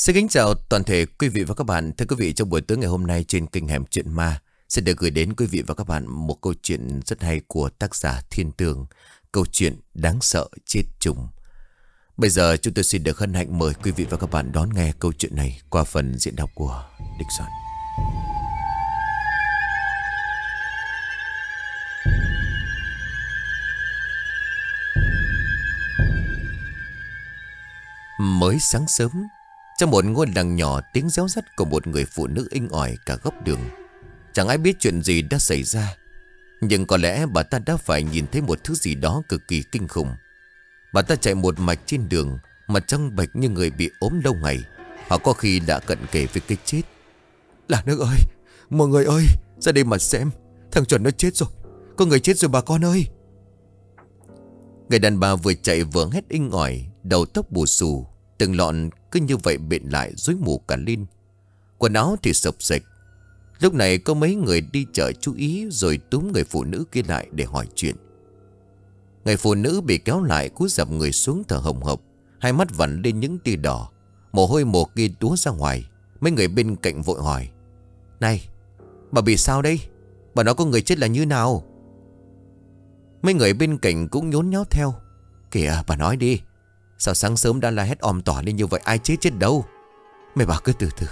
Xin kính chào toàn thể quý vị và các bạn. Thưa quý vị, trong buổi tối ngày hôm nay trên kênh Hẻm Chuyện Ma sẽ được gửi đến quý vị và các bạn một câu chuyện rất hay của tác giả Thiên Tường. Câu chuyện đáng sợ chết trùng. Bây giờ chúng tôi xin được hân hạnh mời quý vị và các bạn đón nghe câu chuyện này qua phần diễn đọc của Địch Soạn. Mới sáng sớm trong một ngôi làng nhỏ Tiếng réo rắt của một người phụ nữ inh ỏi cả góc đường. Chẳng ai biết chuyện gì đã xảy ra Nhưng có lẽ bà ta đã phải nhìn thấy một thứ gì đó cực kỳ kinh khủng. Bà ta chạy một mạch trên đường Mà trăng bạch như người bị ốm lâu ngày. Hoặc có khi đã cận kề với cái chết. Là nước ơi Mọi người ơi Ra đây mà xem. Thằng chuẩn nó chết rồi. Có người chết rồi bà con ơi. Người đàn bà vừa chạy vừa hét inh ỏi Đầu tóc bù xù Từng lọn cứ như vậy bện lại dối mù cả lên Quần áo thì sập sạch Lúc này có mấy người đi chợ chú ý Rồi túm người phụ nữ kia lại để hỏi chuyện. Người phụ nữ bị kéo lại cú dập người xuống thở hồng hộc, Hai mắt vặn lên những tia đỏ. Mồ hôi mồ kia túa ra ngoài, Mấy người bên cạnh vội hỏi. Này, Bà bị sao đây? Bà nói có người chết là như nào? Mấy người bên cạnh cũng nhốn nháo theo. Kìa, bà nói đi Sao sáng sớm đã la hét om tỏa lên như vậy? Ai chết chết đâu? Mày bảo cứ từ từ,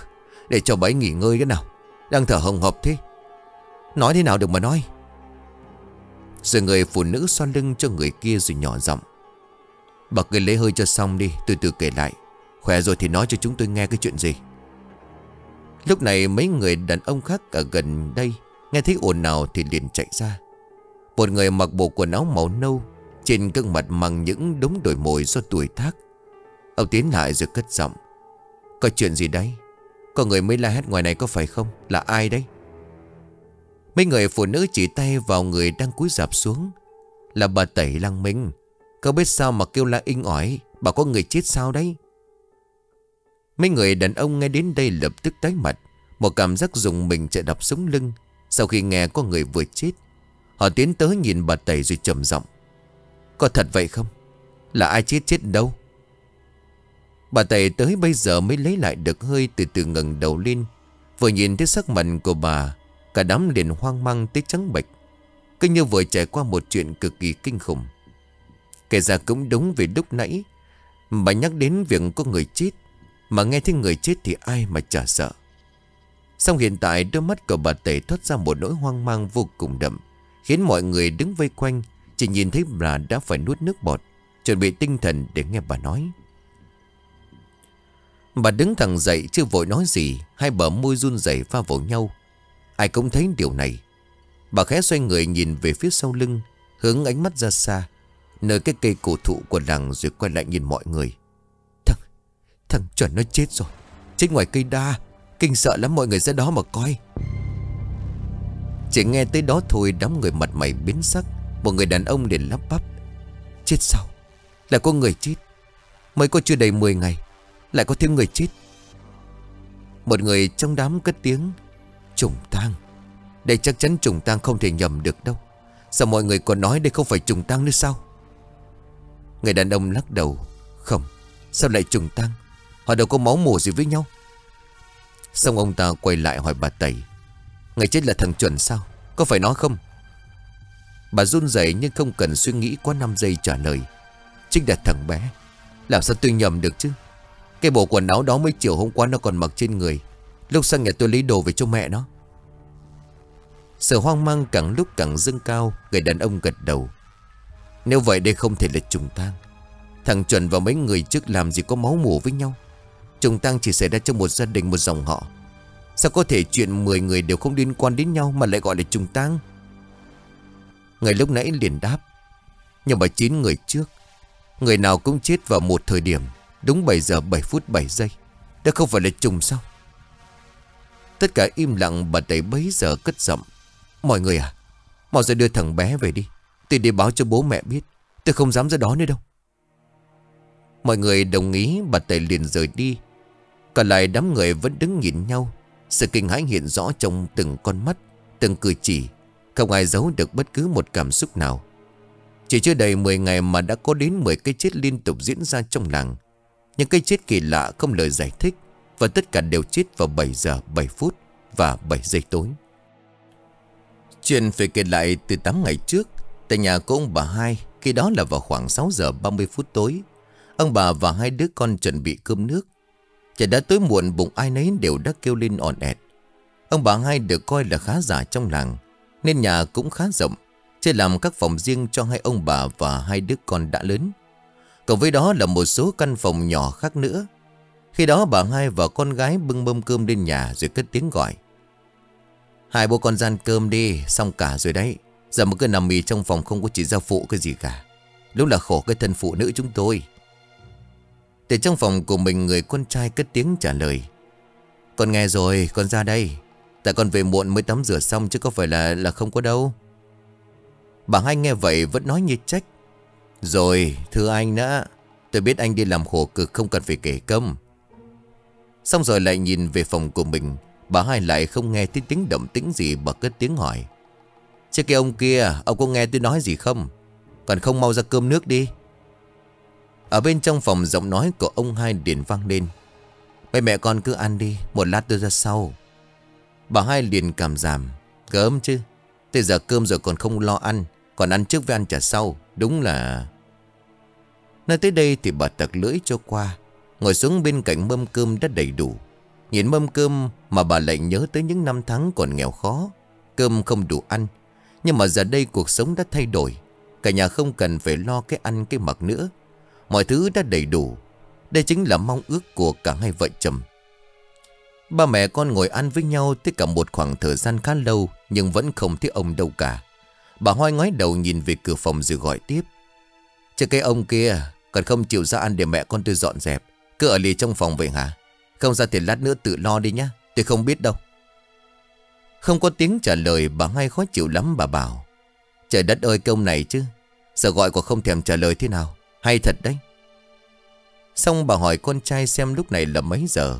Để cho bấy nghỉ ngơi cái nào. Đang thở hồng hộc thế. Nói thế nào được mà nói? Rồi người phụ nữ xoan lưng cho người kia rồi nhỏ giọng. Bà cứ lấy hơi cho xong đi, Từ từ kể lại. Khỏe rồi thì nói cho chúng tôi nghe cái chuyện gì. Lúc này mấy người đàn ông khác ở gần đây, Nghe thấy ồn nào thì liền chạy ra. Một người mặc bộ quần áo màu nâu trên gương mặt mang những đống đổi mồi do tuổi thác Ông tiến lại rồi cất giọng. Có chuyện gì đấy? Có người mới la hét ngoài này có phải không? Là ai đấy? Mấy người phụ nữ chỉ tay vào người đang cúi dạp xuống. Là bà Tẩy Lăng Minh. Không biết sao mà kêu la inh ỏi? Bà có người chết sao đấy? Mấy người đàn ông nghe đến đây lập tức tái mặt. Một cảm giác dùng mình chạy đập sống lưng. Sau khi nghe có người vừa chết, Họ tiến tới nhìn bà Tẩy rồi trầm giọng. Có thật vậy không? Là ai chết chết đâu? Bà Tẩy tới bây giờ mới lấy lại được hơi Từ từ ngẩng đầu lên, Vừa nhìn thấy sắc mặt của bà, Cả đám liền hoang mang tới trắng bệch. Cứ như vừa trải qua một chuyện cực kỳ kinh khủng. Kể ra cũng đúng vì lúc nãy, Bà nhắc đến việc có người chết, Mà nghe thấy người chết thì ai mà chả sợ. Xong hiện tại đôi mắt của bà tề thoát ra một nỗi hoang mang vô cùng đậm, Khiến mọi người đứng vây quanh chỉ nhìn thấy bà đã phải nuốt nước bọt Chuẩn bị tinh thần để nghe bà nói. Bà đứng thẳng dậy chưa vội nói gì Hai bờ môi run rẩy pha vào nhau. Ai cũng thấy điều này. Bà khẽ xoay người nhìn về phía sau lưng Hướng ánh mắt ra xa Nơi cái cây cổ thụ của làng Rồi quay lại nhìn mọi người. Thằng, thằng chuẩn nó chết rồi. Chết ngoài cây đa Kinh sợ lắm mọi người ra đó mà coi. Chỉ nghe tới đó thôi Đám người mặt mày biến sắc. Một người đàn ông liền lắp bắp. Chết sao? Lại có người chết. Mới có chưa đầy 10 ngày, Lại có thêm người chết. Một người trong đám cất tiếng, Trùng tang. Đây chắc chắn trùng tang không thể nhầm được đâu. Sao mọi người còn nói đây không phải trùng tang nữa sao? Người đàn ông lắc đầu, Không, Sao lại trùng tang? Họ đâu có máu mổ gì với nhau. Xong ông ta quay lại hỏi bà Tẩy, Người chết là thằng chuẩn sao? Có phải nói không? Bà run rẩy nhưng không cần suy nghĩ quá 5 giây trả lời. Chính là thằng bé. Làm sao tôi nhầm được chứ? Cái bộ quần áo đó mấy chiều hôm qua nó còn mặc trên người. Lúc sang nhà tôi lấy đồ về cho mẹ nó. Sự hoang mang càng lúc càng dâng cao, Người đàn ông gật đầu. Nếu vậy đây không thể là trùng tang. Thằng Chuẩn và mấy người trước làm gì có máu mủ với nhau. Trùng tang chỉ xảy ra trong một gia đình, một dòng họ. Sao có thể chuyện 10 người đều không liên quan đến nhau Mà lại gọi là trùng tang? Người lúc nãy liền đáp. Nhưng mà 9 người trước, Người nào cũng chết vào một thời điểm, Đúng 7 giờ 7 phút 7 giây. Đó không phải là trùng sao? Tất cả im lặng bà tẩy bấy giờ cất giọng. Mọi người à Mau ra đưa thằng bé về đi. Tôi đi báo cho bố mẹ biết. Tôi không dám ra đó nữa đâu. Mọi người đồng ý bà tẩy liền rời đi. Còn lại đám người vẫn đứng nhìn nhau. Sự kinh hãi hiện rõ trong từng con mắt, Từng cử chỉ. Không ai giấu được bất cứ một cảm xúc nào. Chỉ chưa đầy 10 ngày mà đã có đến 10 cái chết liên tục diễn ra trong làng. Những cái chết kỳ lạ không lời giải thích Và tất cả đều chết vào 7 giờ 7 phút Và 7 giây tối. Chuyện phải kể lại từ 8 ngày trước, Tại nhà của ông bà hai, Khi đó là vào khoảng 6 giờ 30 phút tối. Ông bà và hai đứa con chuẩn bị cơm nước. Chả đã tối muộn, bụng ai nấy đều đã kêu lên òn ẹt. Ông bà hai được coi là khá giả trong làng. Nên nhà cũng khá rộng, Chia làm các phòng riêng cho hai ông bà và hai đứa con đã lớn. Cộng với đó là một số căn phòng nhỏ khác nữa. Khi đó bà hai và con gái bưng mâm cơm lên nhà rồi cất tiếng gọi. Hai bố con gian cơm đi, Xong cả rồi đấy. Giờ mà cứ nằm mì trong phòng không có chỉ gia phụ cái gì cả. Lúc là khổ cái thân phụ nữ chúng tôi. Từ trong phòng của mình người con trai cất tiếng trả lời. Con nghe rồi, con ra đây. Tại con về muộn mới tắm rửa xong chứ có phải là là không có đâu. Bà hai nghe vậy vẫn nói như trách. Rồi, thưa anh đã, Tôi biết anh đi làm khổ cực không cần phải kể công. Xong rồi lại nhìn về phòng của mình, Bà hai lại không nghe thấy tiếng động tĩnh gì Bà cất tiếng hỏi. Chứ kia ông kia, Ông có nghe tôi nói gì không? Còn không mau ra cơm nước đi. Ở bên trong phòng giọng nói của ông hai điền vang lên. Mấy mẹ con cứ ăn đi, Một lát tôi ra sau. Bà hai liền cảm giảm. Gớm chứ? Tới giờ cơm rồi còn không lo ăn, Còn ăn trước với ăn trả sau. Đúng là Nói tới đây thì bà tặc lưỡi cho qua. Ngồi xuống bên cạnh mâm cơm đã đầy đủ. Nhìn mâm cơm mà bà lại nhớ tới những năm tháng còn nghèo khó. Cơm không đủ ăn, Nhưng mà giờ đây cuộc sống đã thay đổi. Cả nhà không cần phải lo cái ăn cái mặc nữa. Mọi thứ đã đầy đủ. Đây chính là mong ước của cả hai vợ chồng. Ba mẹ con ngồi ăn với nhau tới cả một khoảng thời gian khá lâu, Nhưng vẫn không thấy ông đâu cả. Bà Hoai ngoái đầu nhìn về cửa phòng rồi gọi tiếp. Chứ cái ông kia, Còn không chịu ra ăn để mẹ con tôi dọn dẹp. Cứ ở lì trong phòng vậy hả? Không ra thì lát nữa tự lo đi nhá, Tôi không biết đâu. Không có tiếng trả lời, bà Hoai khó chịu lắm, bà bảo. Trời đất ơi công này chứ, Giờ gọi còn không thèm trả lời thế nào. Hay thật đấy. Xong bà hỏi con trai xem lúc này là mấy giờ.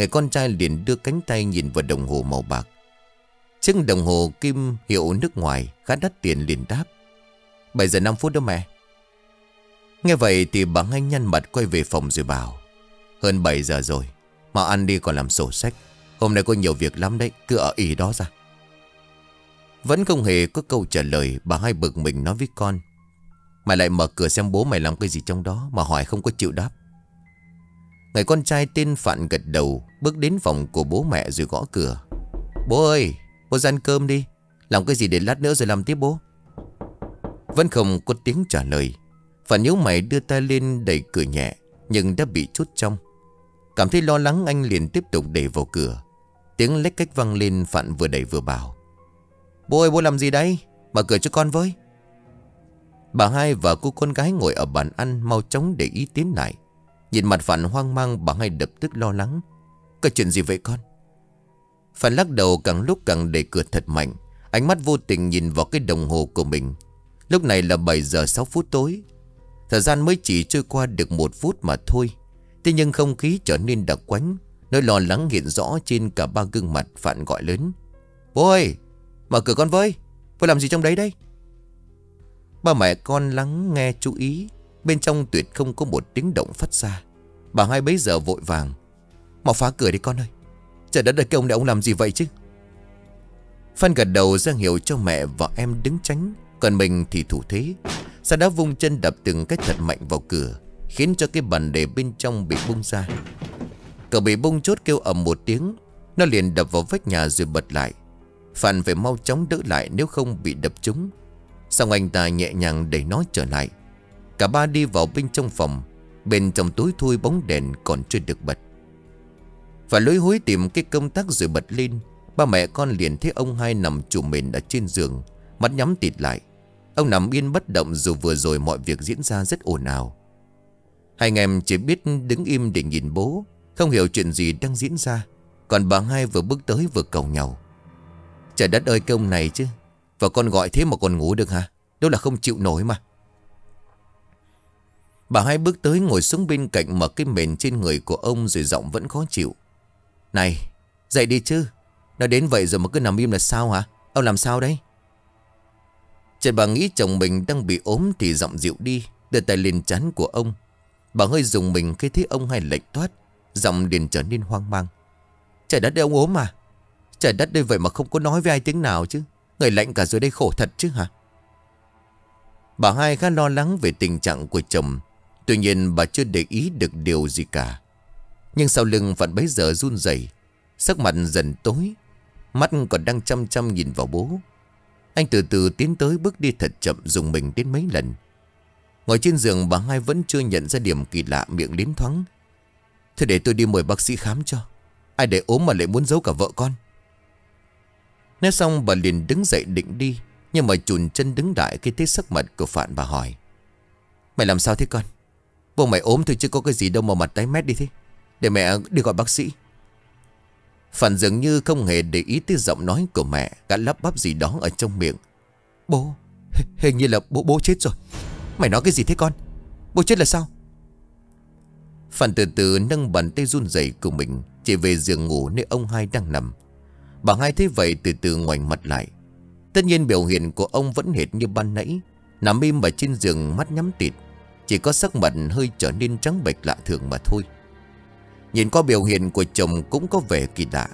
Người con trai liền đưa cánh tay nhìn vào đồng hồ màu bạc. Chiếc đồng hồ kim hiệu nước ngoài khá đắt tiền liền đáp. 7 giờ 5 phút đó mẹ. Nghe vậy thì bà ngay nhăn mặt quay về phòng rồi bảo, Hơn 7 giờ rồi, Mà ăn đi còn làm sổ sách. Hôm nay có nhiều việc lắm đấy, Cứ ở ý đó ra. Vẫn không hề có câu trả lời, Bà hai bực mình nói với con, Mày lại mở cửa xem bố mày làm cái gì trong đó Mà hỏi không có chịu đáp. Người con trai tên Phạn gật đầu Bước đến phòng của bố mẹ rồi gõ cửa. Bố ơi, Bố ra ăn cơm đi. Làm cái gì để lát nữa rồi làm tiếp bố? Vẫn không có tiếng trả lời. Phản nhíu mày đưa tay lên đẩy cửa nhẹ, Nhưng đã bị chút trong. Cảm thấy lo lắng, anh liền tiếp tục đẩy vào cửa. Tiếng lách cách văng lên Phạn vừa đẩy vừa bảo, Bố ơi, bố làm gì đấy Mở cửa cho con với. Bà hai và cô con gái ngồi ở bàn ăn Mau chóng để ý tiến lại. Nhìn mặt Phạn hoang mang, bà hai đập tức lo lắng. Có chuyện gì vậy con? Phan lắc đầu càng lúc càng đẩy cửa thật mạnh. Ánh mắt vô tình nhìn vào cái đồng hồ của mình. Lúc này là 7 giờ 6 phút tối. Thời gian mới chỉ trôi qua được một phút mà thôi. Thế nhưng không khí trở nên đặc quánh. Nỗi lo lắng hiện rõ trên cả ba gương mặt Phạn gọi lớn. Bố ơi, Mở cửa con với. Bố làm gì trong đấy đây? Ba mẹ con lắng nghe chú ý. Bên trong tuyệt không có một tiếng động phát ra. Bà hai bấy giờ vội vàng. Mau phá cửa đi con ơi. Trời đất ơi, cái ông này ông làm gì vậy chứ? Phan gật đầu ra hiệu cho mẹ và em đứng tránh. Còn mình thì thủ thế. Sau đó vung chân đập từng cách thật mạnh vào cửa, Khiến cho cái bàn để bên trong bị bung ra. Cửa bị bung chốt kêu ầm một tiếng, Nó liền đập vào vách nhà rồi bật lại. Phan phải mau chóng đỡ lại nếu không bị đập trúng. Xong anh ta nhẹ nhàng đẩy nó trở lại. Cả ba đi vào bên trong phòng. Bên trong túi thui bóng đèn còn chưa được bật. Và lối hối tìm cái công tắc rồi bật lên. Ba mẹ con liền thấy ông hai nằm chủ mền ở trên giường, Mắt nhắm tịt lại. Ông nằm yên bất động dù vừa rồi mọi việc diễn ra rất ồn ào. Hai anh em chỉ biết đứng im để nhìn bố, Không hiểu chuyện gì đang diễn ra. Còn bà hai vừa bước tới vừa cầu nhau. Trời đất ơi công này chứ. Và con gọi thế mà còn ngủ được hả? Đó là không chịu nổi mà. Bà hai bước tới ngồi xuống bên cạnh mở cái mền trên người của ông rồi giọng vẫn khó chịu. Này, dậy đi chứ. Nó đến vậy rồi mà cứ nằm im là sao hả? Ông làm sao đấy? Trần bà nghĩ chồng mình đang bị ốm thì giọng dịu đi, đưa tay lên chán của ông. Bà hơi dùng mình khi thấy ông hay lệch thoát. Giọng liền trở nên hoang mang Trời đất đây ông ốm mà Trời đất đây vậy mà không có nói với ai tiếng nào chứ Người lạnh cả rồi đây khổ thật chứ hả Bà hai khá lo lắng về tình trạng của chồng Tuy nhiên bà chưa để ý được điều gì cả nhưng sau lưng vẫn bấy giờ run rẩy, Sắc mặt dần tối, Mắt còn đang chăm chăm nhìn vào bố. Anh từ từ tiến tới bước đi thật chậm dùng mình đến mấy lần. Ngồi trên giường, bà hai vẫn chưa nhận ra điểm kỳ lạ miệng đến thoáng. Thế để tôi đi mời bác sĩ khám cho, Ai để ốm mà lại muốn giấu cả vợ con. Nói xong, bà liền đứng dậy định đi, Nhưng mà chùn chân đứng đại khi thấy sắc mặt của Phạn, bà hỏi, Mày làm sao thế con? Bố mày ốm thôi chứ có cái gì đâu mà mặt tái mét đi thế. Để mẹ đi gọi bác sĩ. Phản dường như không hề để ý tới giọng nói của mẹ, Gã lắp bắp gì đó ở trong miệng. Bố Hình như là bố bố chết rồi. Mày nói cái gì thế con? Bố chết là sao? Phản từ từ nâng bàn tay run rẩy của mình, Chỉ về giường ngủ nơi ông hai đang nằm. Bà hai thấy vậy từ từ ngoảnh mặt lại. Tất nhiên biểu hiện của ông vẫn hệt như ban nãy, Nằm im ở trên giường mắt nhắm tịt. Chỉ có sắc mặt hơi trở nên trắng bệch lạ thường mà thôi. Nhìn qua biểu hiện của chồng cũng có vẻ kỳ lạ.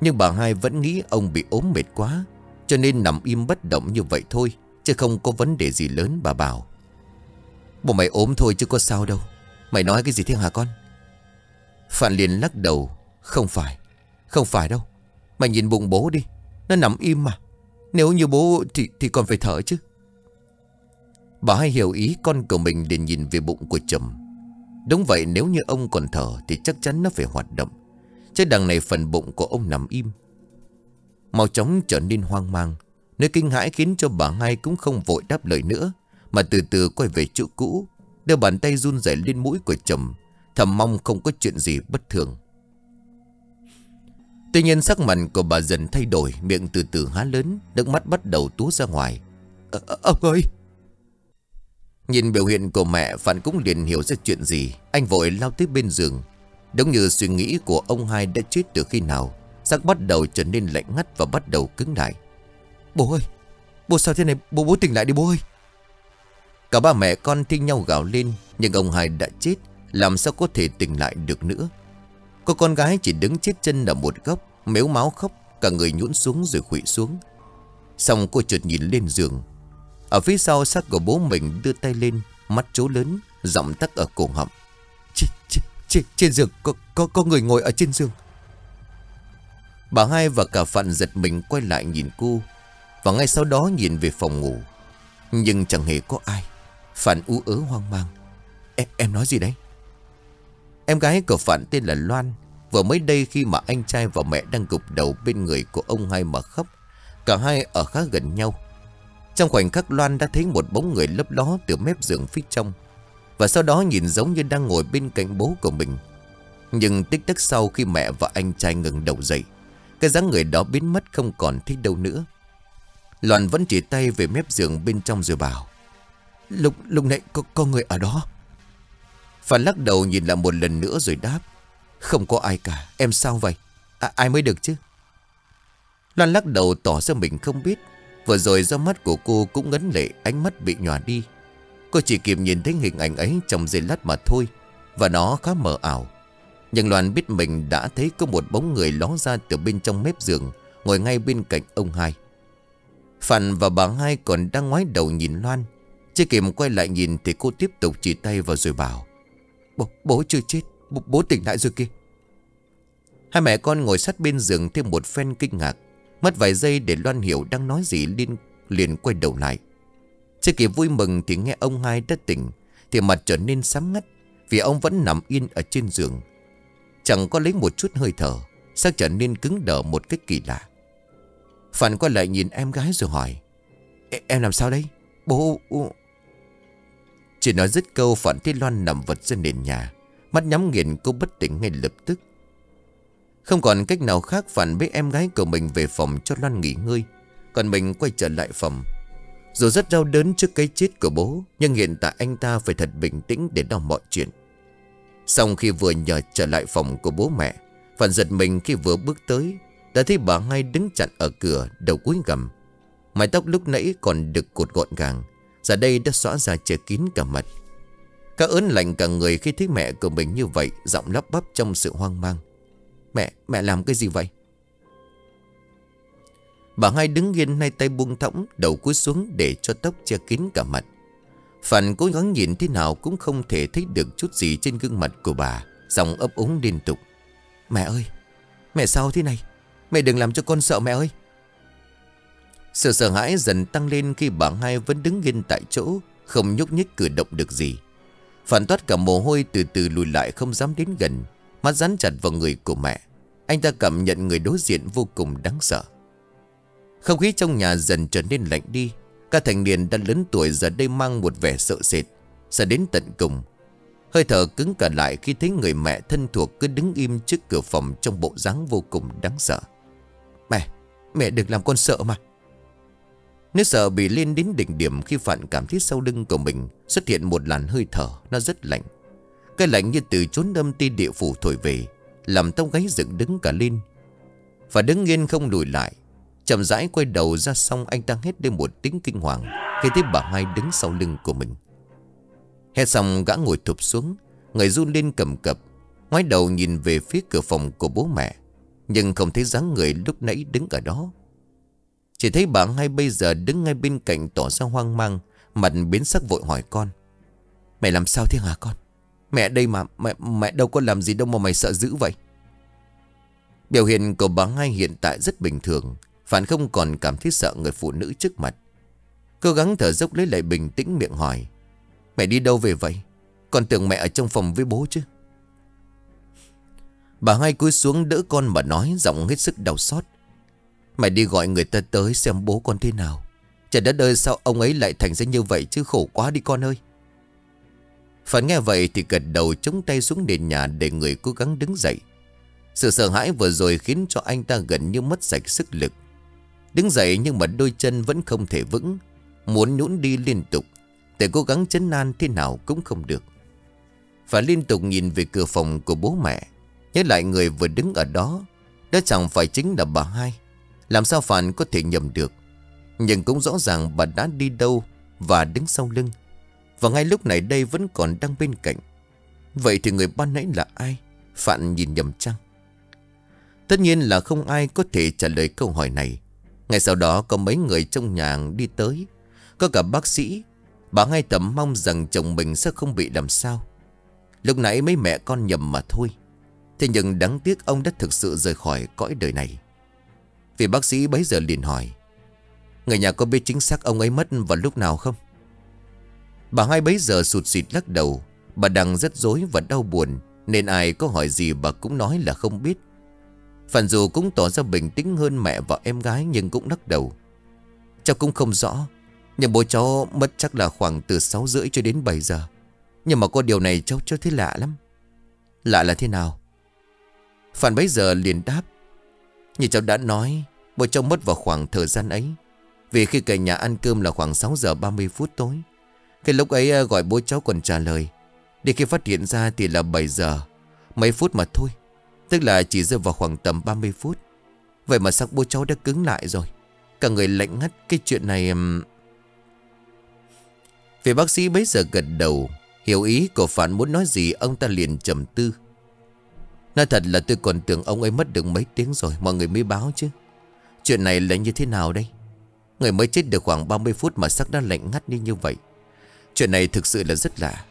Nhưng bà hai vẫn nghĩ ông bị ốm mệt quá Cho nên nằm im bất động như vậy thôi Chứ không có vấn đề gì lớn bà bảo. Bộ mày ốm thôi chứ có sao đâu. Mày nói cái gì thế hả con? Phạn liền lắc đầu. Không phải Không phải đâu. Mày nhìn bụng bố đi Nó nằm im mà. Nếu như bố thì, thì còn phải thở chứ. Bà hai hiểu ý con của mình liền nhìn về bụng của chồng. Đúng vậy, nếu như ông còn thở Thì chắc chắn nó phải hoạt động. Chứ đằng này phần bụng của ông nằm im. Màu chóng trở nên hoang mang, Nơi kinh hãi khiến cho bà hai cũng không vội đáp lời nữa, Mà từ từ quay về chỗ cũ, Đưa bàn tay run rẩy lên mũi của chồng, Thầm mong không có chuyện gì bất thường. Tuy nhiên sắc mặt của bà dần thay đổi, Miệng từ từ há lớn, Nước mắt bắt đầu tú ra ngoài. Ờ, ờ, ông ơi! Nhìn biểu hiện của mẹ Phản cũng liền hiểu ra chuyện gì. Anh vội lao tới bên giường. Đúng như suy nghĩ của ông hai đã chết từ khi nào, Sắc bắt đầu trở nên lạnh ngắt Và bắt đầu cứng lại. Bố ơi, Bố sao thế này? Bố bố tỉnh lại đi bố ơi. Cả ba mẹ con thi nhau gào lên, Nhưng ông hai đã chết. Làm sao có thể tỉnh lại được nữa? Cô con gái chỉ đứng chết chân ở một góc, Mếu máu khóc, Cả người nhũn xuống rồi khủy xuống. Xong cô chợt nhìn lên giường. Ở phía sau xác của bố mình đưa tay lên Mắt chố lớn Giọng tắc ở cổ họng. Trên, trên, trên giường có, có, có người ngồi ở trên giường. Bà hai và cả Phạn giật mình quay lại nhìn cô Và ngay sau đó nhìn về phòng ngủ. Nhưng chẳng hề có ai. Phạn ú ớ hoang mang. Em, em nói gì đấy? Em gái của Phạn tên là Loan. Vừa mới đây khi mà anh trai và mẹ đang gục đầu bên người của ông hai mà khóc Cả hai ở khá gần nhau. Trong khoảnh khắc Loan đã thấy một bóng người lấp ló từ mép giường phía trong Và sau đó nhìn giống như đang ngồi bên cạnh bố của mình. Nhưng tích tắc sau khi mẹ và anh trai ngừng đầu dậy Cái dáng người đó biến mất không còn thấy đâu nữa. Loan vẫn chỉ tay về mép giường bên trong rồi bảo Lúc, lúc nãy có, có người ở đó. Phan lắc đầu nhìn lại một lần nữa rồi đáp Không có ai cả Em sao vậy? À, Ai mới được chứ? Loan lắc đầu tỏ ra mình không biết Vừa rồi do mắt của cô cũng ngấn lệ Ánh mắt bị nhòa đi. Cô chỉ kịp nhìn thấy hình ảnh ấy trong giây lát mà thôi Và nó khá mờ ảo. Nhưng Loan biết mình đã thấy có một bóng người ló ra từ bên trong mép giường Ngồi ngay bên cạnh ông hai. Phan và bà hai còn đang ngoái đầu nhìn Loan. Chưa kịp quay lại nhìn Thì cô tiếp tục chỉ tay vào rồi bảo Bố, bố chưa chết bố, bố tỉnh lại rồi kia Hai mẹ con ngồi sát bên giường thêm một phen kinh ngạc. Mất vài giây để Loan hiểu đang nói gì liên liền quay đầu lại. Chưa kịp vui mừng thì nghe ông hai đã tỉnh Thì mặt trở nên sám ngắt Vì ông vẫn nằm yên ở trên giường. Chẳng có lấy một chút hơi thở Sao trở nên cứng đờ một cách kỳ lạ. Phản qua lại nhìn em gái rồi hỏi Em làm sao đây Bố chỉ nói dứt câu, Phản thấy Loan nằm vật trên nền nhà, Mắt nhắm nghiền, cô bất tỉnh ngay lập tức. Không còn cách nào khác phản bế em gái của mình về phòng cho Loan nghỉ ngơi. Còn mình quay trở lại phòng. Dù rất đau đớn trước cái chết của bố, Nhưng hiện tại anh ta phải thật bình tĩnh để đo mọi chuyện. Xong khi vừa nhờ trở lại phòng của bố mẹ, phản giật mình khi vừa bước tới, Đã thấy bà hai đứng chặn ở cửa, đầu cúi gầm Mái tóc lúc nãy còn được cột gọn gàng, Giờ đây đã xóa ra che kín cả mặt. Các ớn lạnh cả người khi thấy mẹ của mình như vậy, Giọng lắp bắp trong sự hoang mang. Mẹ, mẹ làm cái gì vậy? Bà hai đứng yên hai tay buông thõng Đầu cúi xuống để cho tóc che kín cả mặt. Phản cố gắng nhìn thế nào Cũng không thể thấy được chút gì trên gương mặt của bà. Giọng ấp úng liên tục. Mẹ ơi Mẹ sao thế này? Mẹ đừng làm cho con sợ mẹ ơi. Sự sợ hãi dần tăng lên khi bà hai vẫn đứng yên tại chỗ Không nhúc nhích cử động được gì. Phản toát cả mồ hôi từ từ lùi lại không dám đến gần. Mắt dán chặt vào người của mẹ Anh ta cảm nhận người đối diện vô cùng đáng sợ Không khí trong nhà dần trở nên lạnh đi Các thành niên đã lớn tuổi giờ đây mang một vẻ sợ sệt Sợ đến tận cùng Hơi thở cứng cả lại khi thấy người mẹ thân thuộc cứ đứng im trước cửa phòng trong bộ dáng vô cùng đáng sợ. Mẹ, mẹ đừng làm con sợ mà. Nếu sợ bị lên đến đỉnh điểm khi phản cảm thấy sau lưng của mình xuất hiện một làn hơi thở, nó rất lạnh. Cái lạnh như từ chốn âm ti địa phủ thổi về, làm tông gáy dựng đứng cả lên. Và đứng yên không lùi lại, chậm rãi quay đầu ra xong anh đang hét lên một tiếng kinh hoàng khi thấy bà hai đứng sau lưng của mình. Hét xong gã ngồi thụp xuống Người run lên cầm cập Ngoái đầu nhìn về phía cửa phòng của bố mẹ Nhưng không thấy dáng người lúc nãy đứng ở đó Chỉ thấy bà hai bây giờ đứng ngay bên cạnh tỏ ra hoang mang Mặt biến sắc vội hỏi con mày làm sao thế hả con Mẹ đây mà mẹ, mẹ đâu có làm gì đâu mà mày sợ dữ vậy. Biểu hiện của bà hai hiện tại rất bình thường Phản không còn cảm thấy sợ người phụ nữ trước mặt. Cố gắng thở dốc lấy lại bình tĩnh miệng hỏi Mẹ đi đâu về vậy? Còn tưởng mẹ ở trong phòng với bố chứ? Bà hai cúi xuống đỡ con mà nói Giọng hết sức đau xót Mẹ đi gọi người ta tới xem bố con thế nào. Trời đất ơi sao ông ấy lại thành ra như vậy Chứ khổ quá đi con ơi. Phản nghe vậy thì gật đầu chống tay xuống nền nhà Để người cố gắng đứng dậy. Sự sợ hãi vừa rồi khiến cho anh ta gần như mất sạch sức lực. Đứng dậy nhưng mà đôi chân vẫn không thể vững, Muốn nhũn đi liên tục. Để cố gắng chấn an thế nào cũng không được. Và liên tục nhìn về cửa phòng của bố mẹ. Nhớ lại người vừa đứng ở đó Đó chẳng phải chính là bà hai. Làm sao Phản có thể nhầm được? Nhưng cũng rõ ràng bà đã đi đâu Và đứng sau lưng. Và ngay lúc này đây vẫn còn đang bên cạnh. Vậy thì người ban nãy là ai? Phạn nhìn nhầm chăng? Tất nhiên là không ai có thể trả lời câu hỏi này. Ngay sau đó có mấy người trong nhà đi tới. Có cả bác sĩ. Bà ngay tầm mong rằng chồng mình sẽ không bị làm sao. Lúc nãy mấy mẹ con nhầm mà thôi. Thế nhưng đáng tiếc ông đã thực sự rời khỏi cõi đời này. Vì bác sĩ bấy giờ liền hỏi, Người nhà có biết chính xác ông ấy mất vào lúc nào không? Bà hai bấy giờ sụt xịt lắc đầu. Bà đang rất dối và đau buồn, Nên ai có hỏi gì bà cũng nói là không biết. Phản dù cũng tỏ ra bình tĩnh hơn mẹ và em gái Nhưng cũng lắc đầu. Cháu cũng không rõ, nhưng bố cháu mất chắc là khoảng từ 6 rưỡi cho đến 7 giờ. Nhưng mà có điều này cháu cháu thấy lạ lắm. Lạ là thế nào? Phản bấy giờ liền đáp. Như cháu đã nói, Bố cháu mất vào khoảng thời gian ấy. Vì khi cả nhà ăn cơm là khoảng 6 giờ 30 phút tối. Cái lúc ấy ờ, gọi bố cháu còn trả lời. Để khi phát hiện ra thì là 7 giờ, Mấy phút mà thôi. Tức là chỉ rơi vào khoảng tầm 30 phút. Vậy mà sắc bố cháu đã cứng lại rồi. Cả người lạnh ngắt, cái chuyện này Vì bác sĩ bấy giờ gật đầu, Hiểu ý của Phản muốn nói gì, Ông ta liền trầm tư. Nói thật là tôi còn tưởng ông ấy mất được mấy tiếng rồi, Mọi người mới báo chứ. Chuyện này là như thế nào đây? Người mới chết được khoảng 30 phút Mà sắc đã lạnh ngắt đi như vậy. Chuyện này thực sự là rất lạ.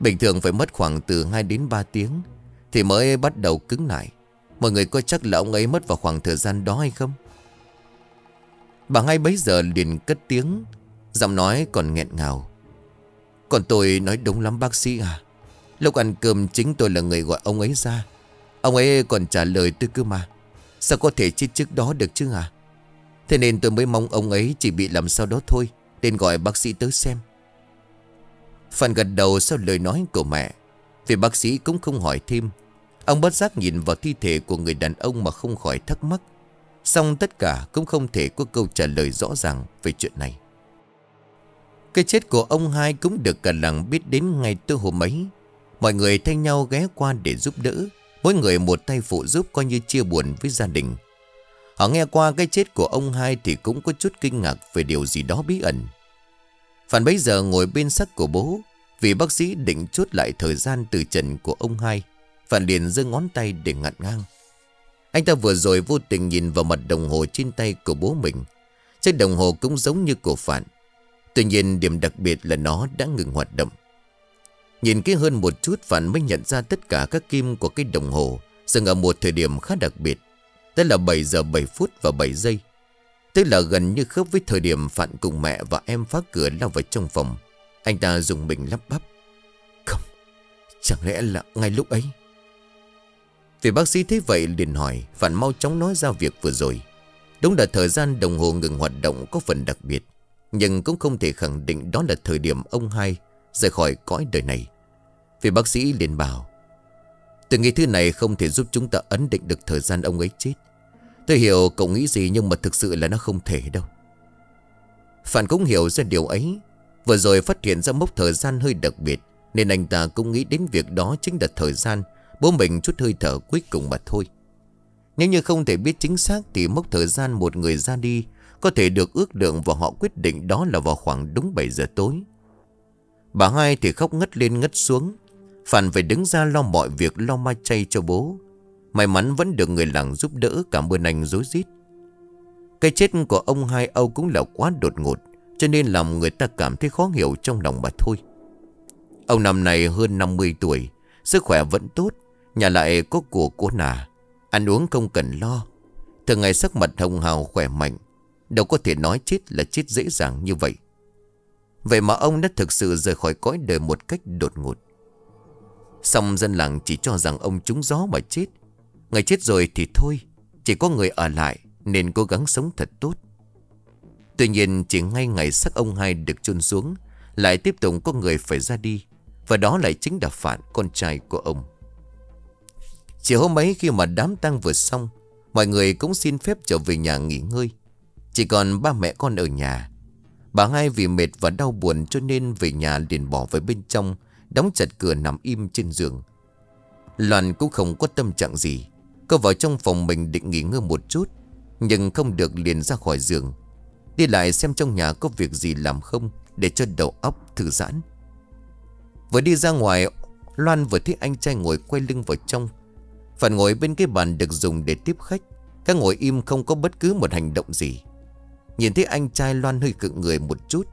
Bình thường phải mất khoảng từ 2 đến 3 tiếng Thì mới bắt đầu cứng lại. Mọi người có chắc là ông ấy mất vào khoảng thời gian đó hay không? Bà ngay bấy giờ liền cất tiếng, Giọng nói còn nghẹn ngào. Còn tôi nói đúng lắm bác sĩ à. Lúc ăn cơm chính tôi là người gọi ông ấy ra. Ông ấy còn trả lời tôi cơ mà. Sao có thể chết trước đó được chứ à Thế nên tôi mới mong ông ấy chỉ bị làm sao đó thôi, Nên gọi bác sĩ tới xem phản gật đầu sau lời nói của mẹ Vì bác sĩ cũng không hỏi thêm Ông bất giác nhìn vào thi thể của người đàn ông mà không khỏi thắc mắc Xong tất cả cũng không thể có câu trả lời rõ ràng về chuyện này cái chết của ông hai cũng được cả làng biết đến ngày từ hôm ấy. Mọi người thay nhau ghé qua để giúp đỡ. Mỗi người một tay phụ giúp coi như chia buồn với gia đình. Họ nghe qua cái chết của ông hai thì cũng có chút kinh ngạc về điều gì đó bí ẩn. Phản bấy giờ ngồi bên sắc của bố. Vì bác sĩ định chốt lại thời gian từ trần của ông hai Phản liền giơ ngón tay để ngặt ngang. Anh ta vừa rồi vô tình nhìn vào mặt đồng hồ trên tay của bố mình. Chiếc đồng hồ cũng giống như của Phản. Tuy nhiên, điểm đặc biệt là nó đã ngừng hoạt động. Nhìn kỹ hơn một chút, Phản mới nhận ra tất cả các kim của cái đồng hồ Dừng ở một thời điểm khá đặc biệt. Tức là 7 giờ 7 phút và 7 giây. Tức là gần như khớp với thời điểm Phạn cùng mẹ và em phá cửa lao vào trong phòng. Anh ta dùng mình lắp bắp. Không, Chẳng lẽ là ngay lúc ấy? Vì bác sĩ thấy vậy liền hỏi, Phạn mau chóng nói ra việc vừa rồi. Đúng là thời gian đồng hồ ngừng hoạt động có phần đặc biệt, Nhưng cũng không thể khẳng định đó là thời điểm ông hai rời khỏi cõi đời này. Vì bác sĩ liền bảo Tôi nghĩ thứ này không thể giúp chúng ta ấn định được thời gian ông ấy chết. Tôi hiểu cậu nghĩ gì nhưng mà thực sự là nó không thể đâu. Phản cũng hiểu ra điều ấy. Vừa rồi phát hiện ra mốc thời gian hơi đặc biệt, Nên anh ta cũng nghĩ đến việc đó chính là thời gian. Bố mình chút hơi thở cuối cùng mà thôi. Nếu như không thể biết chính xác Thì mốc thời gian một người ra đi Có thể được ước lượng và họ quyết định đó là vào khoảng đúng 7 giờ tối. Bà hai thì khóc ngất lên ngất xuống. Phản phải đứng ra lo mọi việc, lo ma chay cho bố. May mắn vẫn được người làng giúp đỡ Cảm ơn anh dối rít. Cái chết của ông hai Âu cũng là quá đột ngột, Cho nên làm người ta cảm thấy khó hiểu trong lòng mà thôi. Ông năm này hơn 50 tuổi, Sức khỏe vẫn tốt, Nhà lại có của cô nà. Ăn uống không cần lo. Thường ngày sắc mặt hồng hào khỏe mạnh, Đâu có thể nói chết là chết dễ dàng như vậy. Vậy mà ông đã thực sự rời khỏi cõi đời một cách đột ngột. Xong dân làng chỉ cho rằng ông trúng gió mà chết Ngày chết rồi thì thôi, Chỉ có người ở lại Nên cố gắng sống thật tốt. Tuy nhiên, chỉ ngay ngày xác ông hai được chôn xuống, Lại tiếp tục có người phải ra đi, Và đó lại chính là Phạn con trai của ông. Chiều hôm ấy khi mà đám tang vừa xong, Mọi người cũng xin phép trở về nhà nghỉ ngơi. Chỉ còn ba mẹ con ở nhà. Bà hai vì mệt và đau buồn cho nên về nhà liền bỏ vào bên trong, Đóng chặt cửa nằm im trên giường. Loan cũng không có tâm trạng gì. Cô vào trong phòng mình định nghỉ ngơi một chút, Nhưng không được liền ra khỏi giường. Đi lại xem trong nhà có việc gì làm không, Để cho đầu óc thư giãn. Vừa đi ra ngoài, Loan vừa thấy anh trai ngồi quay lưng vào trong. Phần ngồi bên cái bàn được dùng để tiếp khách Các ngồi im không có bất cứ một hành động gì. Nhìn thấy anh trai Loan hơi cự người một chút.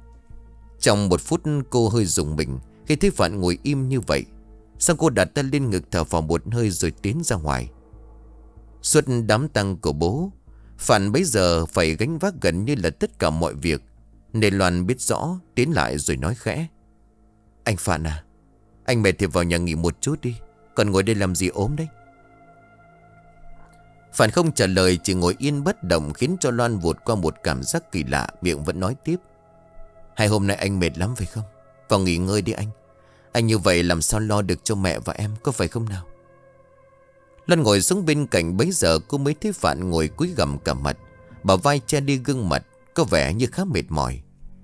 Trong một phút cô hơi dùng mình, Khi thấy Phạn ngồi im như vậy Xong cô đặt tay lên ngực thở vào một hơi rồi tiến ra ngoài. Suốt đám tăng của bố, Phạn bấy giờ phải gánh vác gần như là tất cả mọi việc. Nên Loan biết rõ, Tiến lại rồi nói khẽ. Anh Phạn à Anh mệt thì vào nhà nghỉ một chút đi, Còn ngồi đây làm gì ốm đấy? Phản không trả lời, chỉ ngồi yên bất động Khiến cho Loan vụt qua một cảm giác kỳ lạ, Miệng vẫn nói tiếp. Hai hôm nay anh mệt lắm phải không? Vào nghỉ ngơi đi anh. Anh như vậy làm sao lo được cho mẹ và em, Có phải không nào? Lan ngồi xuống bên cạnh bấy giờ cô mới thấy Phạn ngồi cúi gầm cả mặt. Bà vai che đi gương mặt Có vẻ như khá mệt mỏi.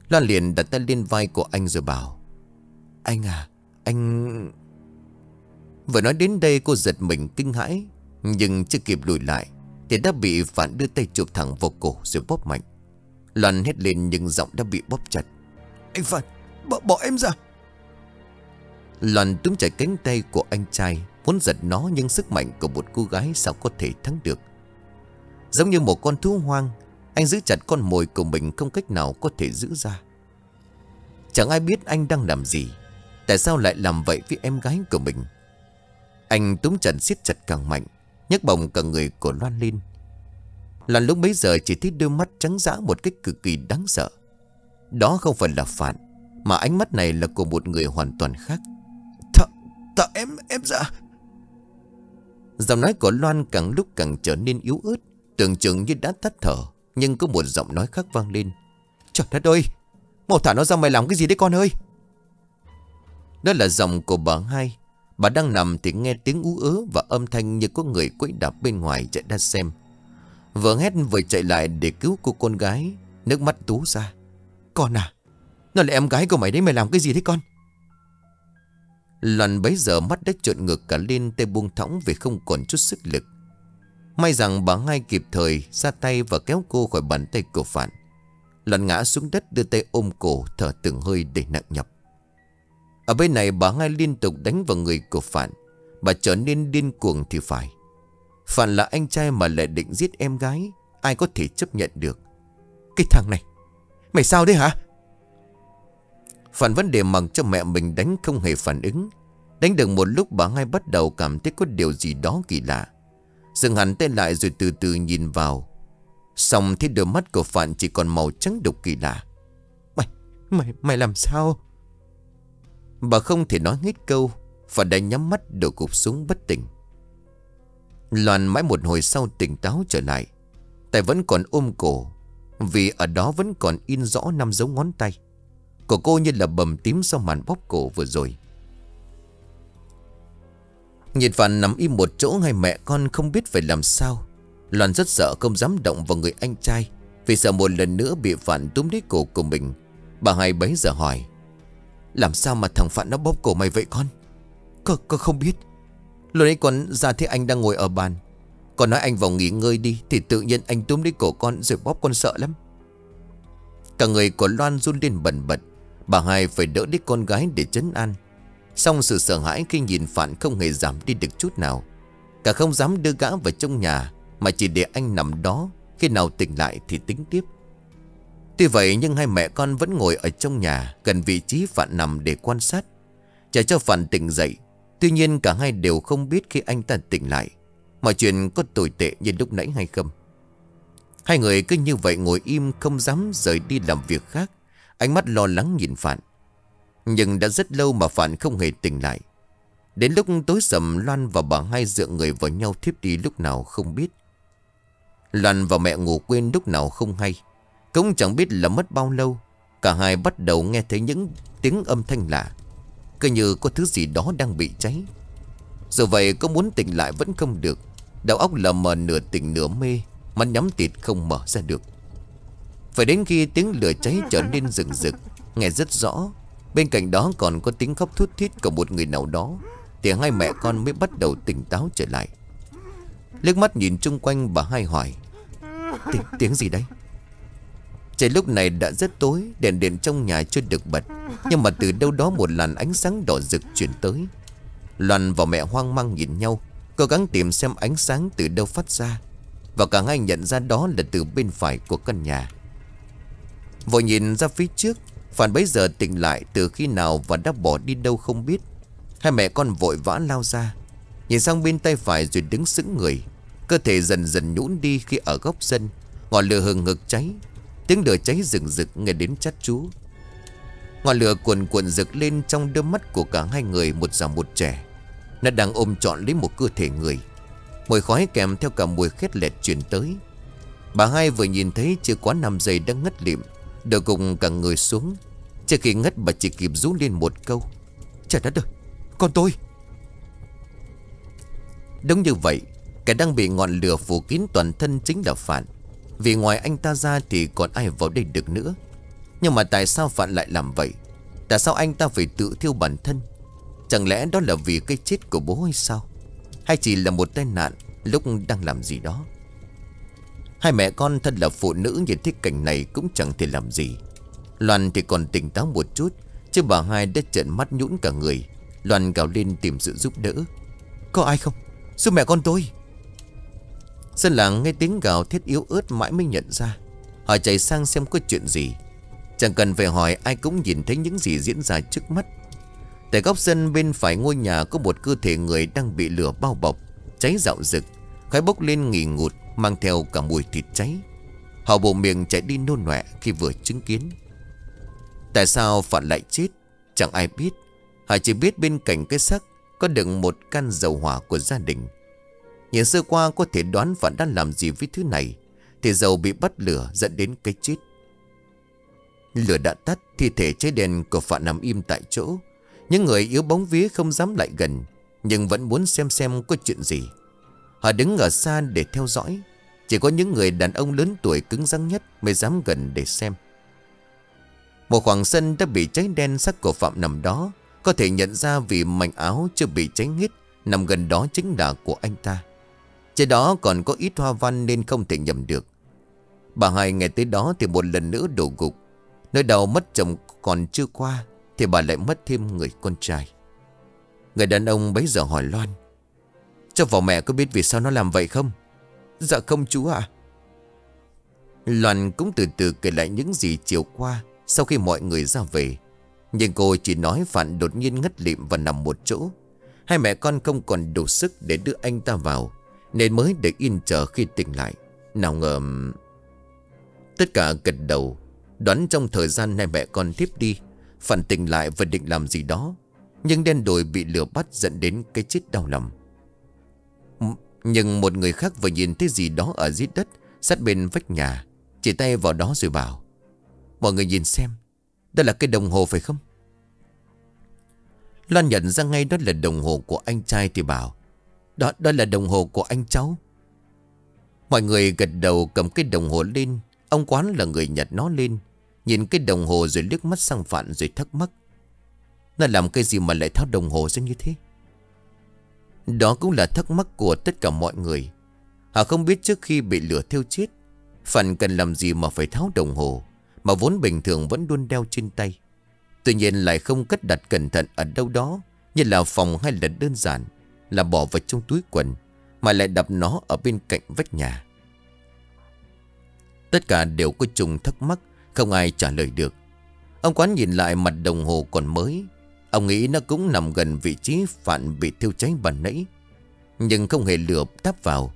Loan liền đặt tay lên vai của anh rồi bảo Anh à Anh Vừa nói đến đây cô giật mình kinh hãi Nhưng chưa kịp lùi lại Thì đã bị Phạn đưa tay chụp thẳng vào cổ rồi bóp mạnh. Loan hét lên nhưng giọng đã bị bóp chặt Anh Phạn bỏ, bỏ em ra. Loan túm chặt cánh tay của anh trai Muốn giật nó nhưng sức mạnh của một cô gái sao có thể thắng được? Giống như một con thú hoang Anh giữ chặt con mồi của mình không cách nào có thể giữ ra. Chẳng ai biết anh đang làm gì Tại sao lại làm vậy với em gái của mình? Anh túm chặt siết chặt càng mạnh nhấc bồng cả người của Loan lên. Loan lúc bấy giờ chỉ thấy đôi mắt trắng dã một cách cực kỳ đáng sợ. Đó không phải là phản Mà ánh mắt này là của một người hoàn toàn khác. Thợ, thợ em, em dạ. Giọng nói của Loan càng lúc càng trở nên yếu ớt. Tưởng chừng như đã tắt thở, Nhưng có một giọng nói khác vang lên. Trời đất ơi! Mau thả nó ra mày làm cái gì đấy con ơi? Đó là giọng của bà hai. Bà đang nằm thì nghe tiếng ú ớ Và âm thanh như có người quẫy đạp bên ngoài chạy ra xem. Vừa hét vừa chạy lại để cứu cô con gái, Nước mắt tú ra. Con à Nó là em gái của mày đấy, mày làm cái gì thế con? Loan bấy giờ mắt đã trộn ngược cả lên tay buông thõng vì không còn chút sức lực. May rằng bà ngay kịp thời ra tay và kéo cô khỏi bàn tay của Phản. Loan ngã xuống đất đưa tay ôm cổ thở từng hơi để nặng nhọc. Ở bên này bà hai liên tục đánh vào người của Phạn Bà trở nên điên cuồng thì phải Phạn là anh trai mà lại định giết em gái, Ai có thể chấp nhận được Cái thằng này, Mày sao đấy hả Phạn vấn đề mặc cho mẹ mình đánh không hề phản ứng. Đánh được một lúc bà hai bắt đầu cảm thấy có điều gì đó kỳ lạ. Dừng hẳn tên lại rồi từ từ nhìn vào. Xong thấy đôi mắt của Phạn chỉ còn màu trắng đục kỳ lạ. Mày, mày, mày làm sao? Bà không thể nói hết câu. Và đã nhắm mắt đổ cục xuống bất tỉnh. Loan mãi một hồi sau tỉnh táo trở lại. Tay vẫn còn ôm cổ Vì ở đó vẫn còn in rõ năm dấu ngón tay của cô như là bầm tím sau màn bóp cổ vừa rồi. Nhiệt phản nằm im một chỗ hai mẹ con không biết phải làm sao. Loan rất sợ không dám động vào người anh trai Vì sợ một lần nữa bị phản túm lấy cổ của mình. Bà hai bấy giờ hỏi Làm sao mà thằng Phạn nó bóp cổ mày vậy con? Con, con không biết. Lúc ấy con ra thấy anh đang ngồi ở bàn. Con nói anh vào nghỉ ngơi đi Thì tự nhiên anh túm lấy cổ con rồi bóp con sợ lắm. Cả người của Loan run lên bẩn bật. Bà hai phải đỡ đích con gái để chấn an. Xong sự sợ hãi khi nhìn Phạn không hề giảm đi được chút nào. Cả không dám đưa gã vào trong nhà, Mà chỉ để anh nằm đó, Khi nào tỉnh lại thì tính tiếp. Tuy vậy, nhưng hai mẹ con vẫn ngồi ở trong nhà, Gần vị trí Phạn nằm để quan sát. Chờ cho Phạn tỉnh dậy, Tuy nhiên cả hai đều không biết khi anh ta tỉnh lại. Mọi chuyện có tồi tệ như lúc nãy hay không? Hai người cứ như vậy ngồi im, không dám rời đi làm việc khác. Ánh mắt lo lắng nhìn Phạn. Nhưng đã rất lâu mà Phạn không hề tỉnh lại. Đến lúc tối sầm, Loan và bà hai dựa người vào nhau thiếp đi lúc nào không biết. Loan và mẹ ngủ quên lúc nào không hay. Cũng chẳng biết là mất bao lâu, Cả hai bắt đầu nghe thấy những tiếng âm thanh lạ. Cứ như có thứ gì đó đang bị cháy. Dù vậy, có muốn tỉnh lại vẫn không được. Đầu óc lờ mờ nửa tỉnh nửa mê, Mắt nhắm tịt không mở ra được. Phải đến khi tiếng lửa cháy trở nên rừng rực Nghe rất rõ. Bên cạnh đó còn có tiếng khóc thút thít của một người nào đó Thì hai mẹ con mới bắt đầu tỉnh táo trở lại. Liếc mắt nhìn chung quanh bà hai hỏi Tiếng, tiếng gì đấy? Trời lúc này đã rất tối Đèn điện trong nhà chưa được bật Nhưng mà từ đâu đó một làn ánh sáng đỏ rực chuyển tới. Loan và mẹ hoang mang nhìn nhau Cố gắng tìm xem ánh sáng từ đâu phát ra Và cả hai nhận ra đó là từ bên phải của căn nhà. Vội nhìn ra phía trước. Phản bấy giờ tỉnh lại từ khi nào và đã bỏ đi đâu không biết. Hai mẹ con vội vã lao ra. Nhìn sang bên tay phải rồi đứng sững người. Cơ thể dần dần nhũn đi khi ở góc sân. Ngọn lửa hừng ngực cháy. Tiếng lửa cháy rừng rực nghe đến chát chú. Ngọn lửa cuồn cuộn rực lên trong đôi mắt của cả hai người, một già một trẻ. Nó đang ôm trọn lấy một cơ thể người. Mùi khói kèm theo cả mùi khét lẹt chuyển tới. Bà hai vừa nhìn thấy chưa quá 5 giây đang ngất lịm. Đợi cùng cả người xuống. Trước khi ngất bà chỉ kịp rú lên một câu. Trời đất ơi, Con tôi. Đúng như vậy, Kẻ đang bị ngọn lửa phủ kín toàn thân chính là Phạn. Vì ngoài anh ta ra thì còn ai vào đây được nữa? Nhưng mà tại sao Phạn lại làm vậy? Tại sao anh ta phải tự thiêu bản thân? Chẳng lẽ đó là vì cái chết của bố hay sao? Hay chỉ là một tai nạn Lúc đang làm gì đó? Hai mẹ con thân là phụ nữ nhìn thấy cảnh này cũng chẳng thể làm gì. Loan thì còn tỉnh táo một chút, Chứ bà hai đã trợn mắt nhũn cả người. Loan gào lên tìm sự giúp đỡ. Có ai không? Giúp mẹ con tôi. Dân làng nghe tiếng gào thiết yếu ớt mãi mới nhận ra. Họ chạy sang xem có chuyện gì. Chẳng cần phải hỏi, ai cũng nhìn thấy những gì diễn ra trước mắt. Tại góc sân bên phải ngôi nhà có một cơ thể người đang bị lửa bao bọc, Cháy dạo rực. Khói bốc lên nghỉ ngụt Mang theo cả mùi thịt cháy. Họ bộ miệng chạy đi nôn nọe khi vừa chứng kiến. Tại sao Phạn lại chết? Chẳng ai biết. Họ chỉ biết bên cạnh cái xác Có đựng một căn dầu hỏa của gia đình. Nhìn sơ qua có thể đoán Phạn đang làm gì với thứ này, Thì dầu bị bắt lửa dẫn đến cái chết. Lửa đã tắt, Thi thể cháy đèn của Phạn nằm im tại chỗ. Những người yếu bóng vía không dám lại gần, Nhưng vẫn muốn xem xem có chuyện gì. Họ đứng ở xa để theo dõi. Chỉ có những người đàn ông lớn tuổi cứng rắn nhất Mới dám gần để xem. Một khoảng sân đã bị cháy đen sắc của Phạm nằm đó. Có thể nhận ra vì mảnh áo chưa bị cháy hết, Nằm gần đó chính là của anh ta. Trên đó còn có ít hoa văn nên không thể nhầm được. Bà hai ngày tới đó thì một lần nữa đổ gục. Nơi đầu mất chồng còn chưa qua Thì bà lại mất thêm người con trai. Người đàn ông bấy giờ hỏi Loan. Cho vào mẹ có biết vì sao nó làm vậy không? Dạ không chú ạ. Loan cũng từ từ kể lại những gì chiều qua Sau khi mọi người ra về. Nhưng cô chỉ nói Phạn đột nhiên ngất lịm và nằm một chỗ. Hai mẹ con không còn đủ sức để đưa anh ta vào, Nên mới để yên chờ khi tỉnh lại. Nào ngờ Tất cả gật đầu, Đoán trong thời gian hai mẹ con tiếp đi Phản tỉnh lại và định làm gì đó. Nhưng đen đồi bị lửa bắt dẫn đến cái chết đau lòng. Nhưng một người khác vừa nhìn thấy gì đó ở dưới đất Sát bên vách nhà Chỉ tay vào đó rồi bảo Mọi người nhìn xem Đó là cái đồng hồ phải không? Loan nhận ra ngay đó là đồng hồ của anh trai thì bảo Đó, đó là đồng hồ của anh cháu. Mọi người gật đầu cầm cái đồng hồ lên Ông quán là người nhặt nó lên Nhìn cái đồng hồ rồi liếc mắt sang Phạn rồi thắc mắc Nó làm cái gì mà lại tháo đồng hồ ra như thế? Đó cũng là thắc mắc của tất cả mọi người. Họ không biết trước khi bị lửa thiêu chết Phần cần làm gì mà phải tháo đồng hồ, Mà vốn bình thường vẫn luôn đeo trên tay. Tuy nhiên lại không cất đặt cẩn thận ở đâu đó, Như là phòng hay là đơn giản, Là bỏ vào trong túi quần, Mà lại đập nó ở bên cạnh vách nhà. Tất cả đều có chung thắc mắc, Không ai trả lời được. Ông quán nhìn lại mặt đồng hồ còn mới Ông nghĩ nó cũng nằm gần vị trí Phạn bị thiêu cháy bàn nãy. Nhưng không hề lửa táp vào.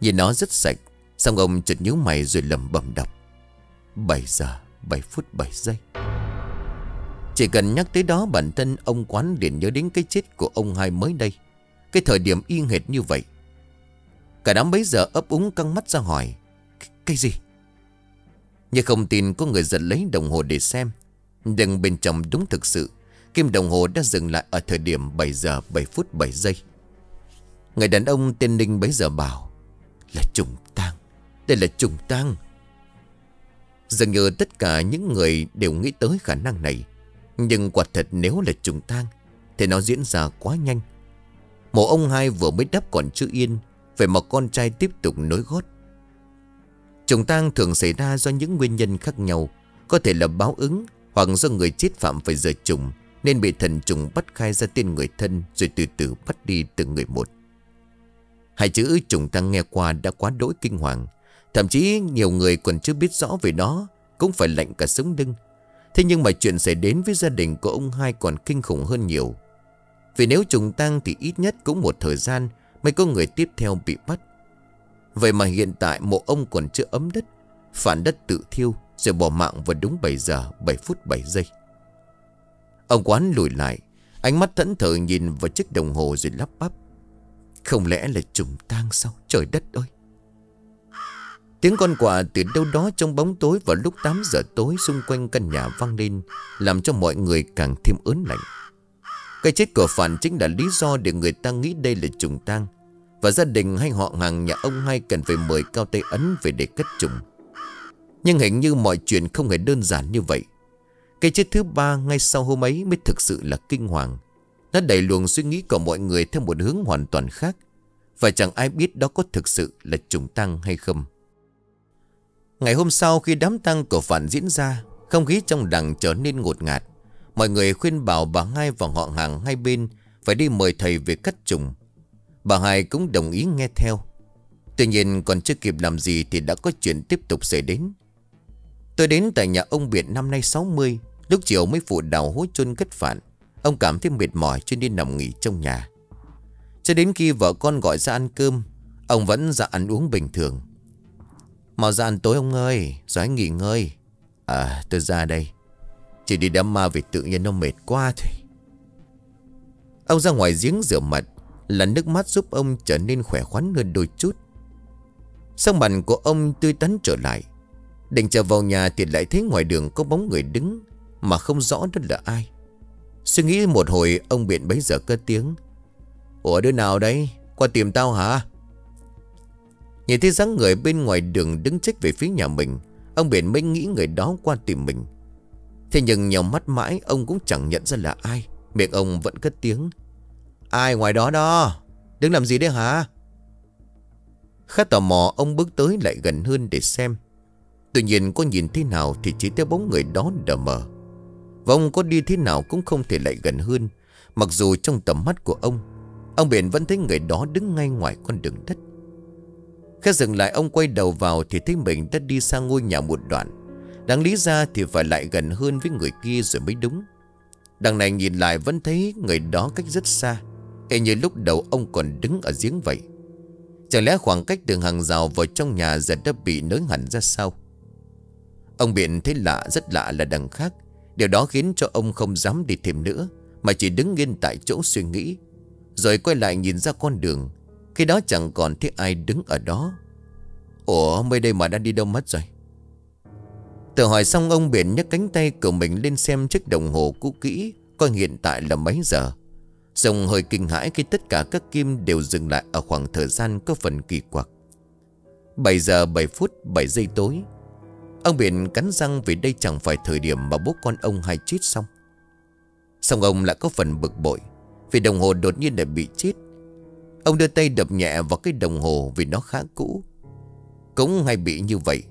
Nhìn nó rất sạch, Xong ông chợt nhíu mày rồi lầm bầm đọc. 7 giờ 7 phút 7 giây. Chỉ cần nhắc tới đó, bản thân ông quán liền nhớ đến cái chết của ông hai mới đây. Cái thời điểm yên hệt như vậy. Cả đám bấy giờ ấp úng căng mắt ra hỏi Cái gì? Nhưng không tin có người giật lấy đồng hồ để xem. Nhưng bên trong đúng thực sự Kim đồng hồ đã dừng lại ở thời điểm 7 giờ 7 phút 7 giây. Người đàn ông tên Ninh bấy giờ bảo, Là trùng tang Đây là trùng tang. Dường như tất cả những người đều nghĩ tới khả năng này, Nhưng quả thật nếu là trùng tang Thì nó diễn ra quá nhanh. Mộ ông hai vừa mới đắp còn chưa yên, Vậy mà con trai tiếp tục nối gót. Trùng tang thường xảy ra do những nguyên nhân khác nhau, Có thể là báo ứng Hoặc do người chết phạm phải giờ trùng. Nên bị thần trùng bắt khai ra tên người thân Rồi từ từ bắt đi từng người một. Hai chữ trùng tang nghe qua đã quá đỗi kinh hoàng. Thậm chí nhiều người còn chưa biết rõ về nó, Cũng phải lạnh cả sống lưng. Thế nhưng mà chuyện xảy đến với gia đình của ông hai còn kinh khủng hơn nhiều. Vì nếu trùng tang thì ít nhất cũng một thời gian Mới có người tiếp theo bị bắt. Vậy mà hiện tại mộ ông còn chưa ấm đất, Phản đất tự thiêu, Rồi bỏ mạng vào đúng 7 giờ 7 phút 7 giây. Ông quán lùi lại, Ánh mắt thẫn thờ nhìn vào chiếc đồng hồ rồi lắp bắp. Không lẽ là trùng tang sao? Trời đất ơi! Tiếng con quạ từ đâu đó trong bóng tối Vào lúc 8 giờ tối xung quanh căn nhà vang lên, Làm cho mọi người càng thêm ớn lạnh. Cái chết của Phản chính là lý do để người ta nghĩ đây là trùng tang, và gia đình hay họ hàng nhà ông hai cần phải mời Cao tay Ấn về để cất trùng Nhưng hình như mọi chuyện không hề đơn giản như vậy. Cái chết thứ ba ngay sau hôm ấy mới thực sự là kinh hoàng. Nó đẩy luồng suy nghĩ của mọi người theo một hướng hoàn toàn khác. Và chẳng ai biết đó có thực sự là trùng tăng hay không. Ngày hôm sau khi đám tang của phản diễn ra, Không khí trong đằng trở nên ngột ngạt. Mọi người khuyên bảo bà hai và họ hàng hai bên Phải đi mời thầy về cắt trùng. Bà hai cũng đồng ý nghe theo. Tuy nhiên còn chưa kịp làm gì Thì đã có chuyện tiếp tục xảy đến. Tôi đến tại nhà ông Biệt năm nay 60 Lúc chiều mới phụ đào hố chôn cất phản, Ông cảm thấy mệt mỏi cho nên nằm nghỉ trong nhà. Cho đến khi vợ con gọi ra ăn cơm, Ông vẫn ra ăn uống bình thường. Mau ra ăn tối ông ơi Rồi anh nghỉ ngơi. À tôi ra đây. Chỉ đi đám ma vì tự nhiên nó mệt quá thôi. Ông ra ngoài giếng rửa mặt, là nước mắt giúp ông trở nên khỏe khoắn hơn đôi chút. Sang mặt của ông tươi tắn trở lại, Định trở vào nhà thì lại thấy ngoài đường có bóng người đứng. Mà không rõ đó là ai. Suy nghĩ một hồi, ông biện bấy giờ cất tiếng. Ủa, đứa nào đấy? Qua tìm tao hả? Nhìn thấy dáng người bên ngoài đường đứng trách về phía nhà mình, Ông biển mới nghĩ người đó qua tìm mình. Thế nhưng nhòm mắt mãi, Ông cũng chẳng nhận ra là ai. Miệng ông vẫn cất tiếng. Ai ngoài đó đó? Đứng làm gì đấy hả? Khá tò mò, ông bước tới lại gần hơn để xem. Tuy nhiên, có nhìn thế nào Thì chỉ thấy bóng người đó đờ mờ. Và ông có đi thế nào cũng không thể lại gần hơn. Mặc dù trong tầm mắt của ông Ông biển vẫn thấy người đó đứng ngay ngoài con đường đất. Khi dừng lại, ông quay đầu vào Thì thấy mình đã đi sang ngôi nhà một đoạn. Đáng lý ra thì phải lại gần hơn với người kia rồi mới đúng. Đằng này nhìn lại vẫn thấy người đó cách rất xa E như lúc đầu ông còn đứng ở giếng vậy. Chẳng lẽ khoảng cách đường hàng rào vào trong nhà giờ đã bị nới hẳn ra sao? Ông Biện thấy lạ, rất lạ là đằng khác. Điều đó khiến cho ông không dám đi thêm nữa, Mà chỉ đứng yên tại chỗ suy nghĩ, Rồi quay lại nhìn ra con đường. Khi đó chẳng còn thấy ai đứng ở đó. Ủa, mới đây mà đã đi đâu mất rồi? Tự hỏi xong, ông Biển nhấc cánh tay của mình lên xem chiếc đồng hồ cũ kỹ, Coi hiện tại là mấy giờ. Rồng hơi kinh hãi khi tất cả các kim đều dừng lại ở khoảng thời gian có phần kỳ quặc. 7 giờ 7 phút 7 giây tối. Ông Biển cắn răng vì đây chẳng phải thời điểm mà bố con ông hay chết xong. Xong ông lại có phần bực bội, Vì đồng hồ đột nhiên đã bị chết. Ông đưa tay đập nhẹ vào cái đồng hồ vì nó khá cũ. Cũng hay bị như vậy.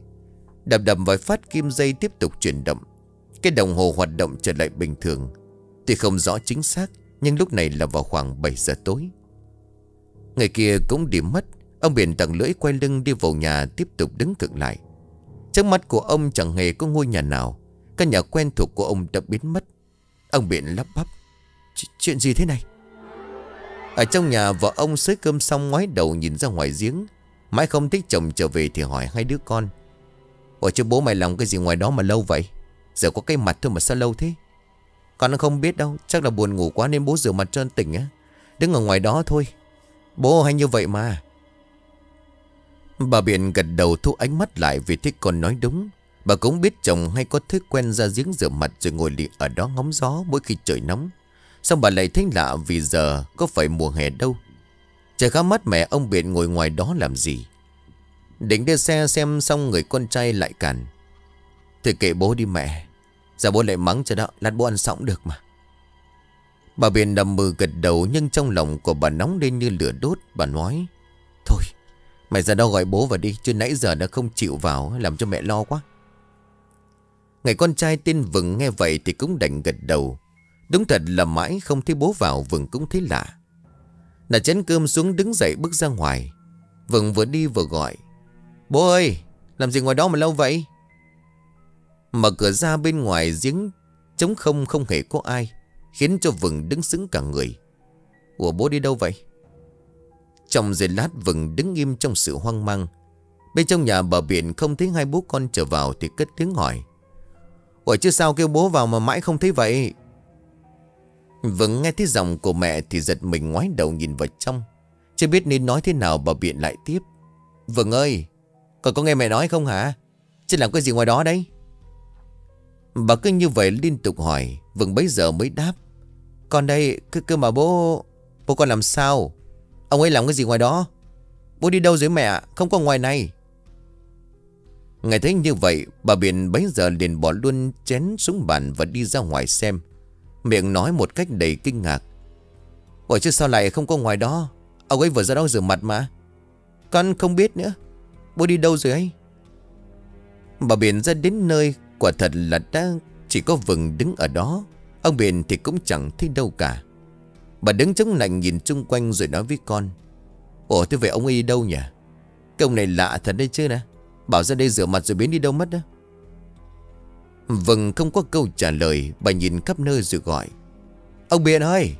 Đập đập vài phát kim dây tiếp tục chuyển động. Cái đồng hồ hoạt động trở lại bình thường. Tuy không rõ chính xác, Nhưng lúc này là vào khoảng 7 giờ tối. Ngày kia cũng đi mất, Ông biển tặng lưỡi quay lưng đi vào nhà Tiếp tục đứng cực lại. Trước mắt của ông chẳng hề có ngôi nhà nào. Căn nhà quen thuộc của ông đã biến mất. Ông Biện lắp bắp. Chuyện gì thế này? Ở trong nhà, vợ ông xới cơm xong ngoái đầu nhìn ra ngoài giếng. Mãi không thích chồng trở về thì hỏi hai đứa con. Ủa chứ bố mày làm cái gì ngoài đó mà lâu vậy? Giờ có cái mặt thôi mà sao lâu thế? Con nó không biết đâu. Chắc là buồn ngủ quá nên bố rửa mặt cho tỉnh á. Đứng ở ngoài đó thôi. Bố hay như vậy mà. Bà Biện gật đầu thu ánh mắt lại vì thích con nói đúng. Bà cũng biết chồng hay có thói quen ra giếng rửa mặt rồi ngồi lì ở đó ngóng gió mỗi khi trời nóng. Xong bà lại thấy lạ vì giờ có phải mùa hè đâu. Trời khá mát mẹ ông Biện ngồi ngoài đó làm gì. Định đưa xe xem xong người con trai lại cản. Thì kệ bố đi mẹ. Giờ bố lại mắng cho đó, Lát bố ăn xong được mà. Bà Biện đầm mừ gật đầu Nhưng trong lòng của bà nóng lên như lửa đốt, Bà nói, Thôi mẹ ra đâu gọi bố vào đi, Chứ nãy giờ nó không chịu vào, Làm cho mẹ lo quá. Ngày con trai tên Vừng nghe vậy Thì cũng đành gật đầu. Đúng thật là mãi không thấy bố vào, Vừng cũng thấy lạ. Nà chén cơm xuống đứng dậy bước ra ngoài. Vừng vừa đi vừa gọi. Bố ơi, Làm gì ngoài đó mà lâu vậy? Mở cửa ra bên ngoài giếng Trống không không hề có ai, Khiến cho Vừng đứng sững cả người. Ủa, bố đi đâu vậy? Trong giây lát Vừng đứng im trong sự hoang mang. Bên trong nhà bờ biển không thấy hai bố con trở vào Thì cất tiếng hỏi. Ủa chứ sao kêu bố vào mà mãi không thấy vậy? Vừng nghe thấy giọng của mẹ Thì giật mình ngoái đầu nhìn vào trong. Chưa biết nên nói thế nào bà biện lại tiếp. Vừng ơi còn có nghe mẹ nói không hả? Chứ làm cái gì ngoài đó đấy? Bà cứ như vậy liên tục hỏi. Vừng bấy giờ mới đáp. Con đây, cứ cứ mà bố Bố con làm sao? Ông ấy làm cái gì ngoài đó? Bố đi đâu dưới mẹ? Không có ngoài này. Ngày thấy như vậy, Bà Biển bấy giờ liền bỏ luôn chén xuống bàn Và đi ra ngoài xem. Miệng nói một cách đầy kinh ngạc. Ủa chứ sao lại không có ngoài đó? Ông ấy vừa ra đó rửa mặt mà. Con không biết nữa. Bố đi đâu rồi ấy? Bà Biển ra đến nơi, Quả thật là đã chỉ có vừng đứng ở đó. Ông Biển thì cũng chẳng thấy đâu cả. Bà đứng chống lạnh nhìn chung quanh rồi nói với con. Ủa, thế vậy ông ấy đi đâu nhỉ? Cái ông này lạ thật đấy chứ nè. Bảo ra đây rửa mặt rồi biến đi đâu mất đó. Vâng không có câu trả lời, Bà nhìn khắp nơi rồi gọi. Ông biện ơi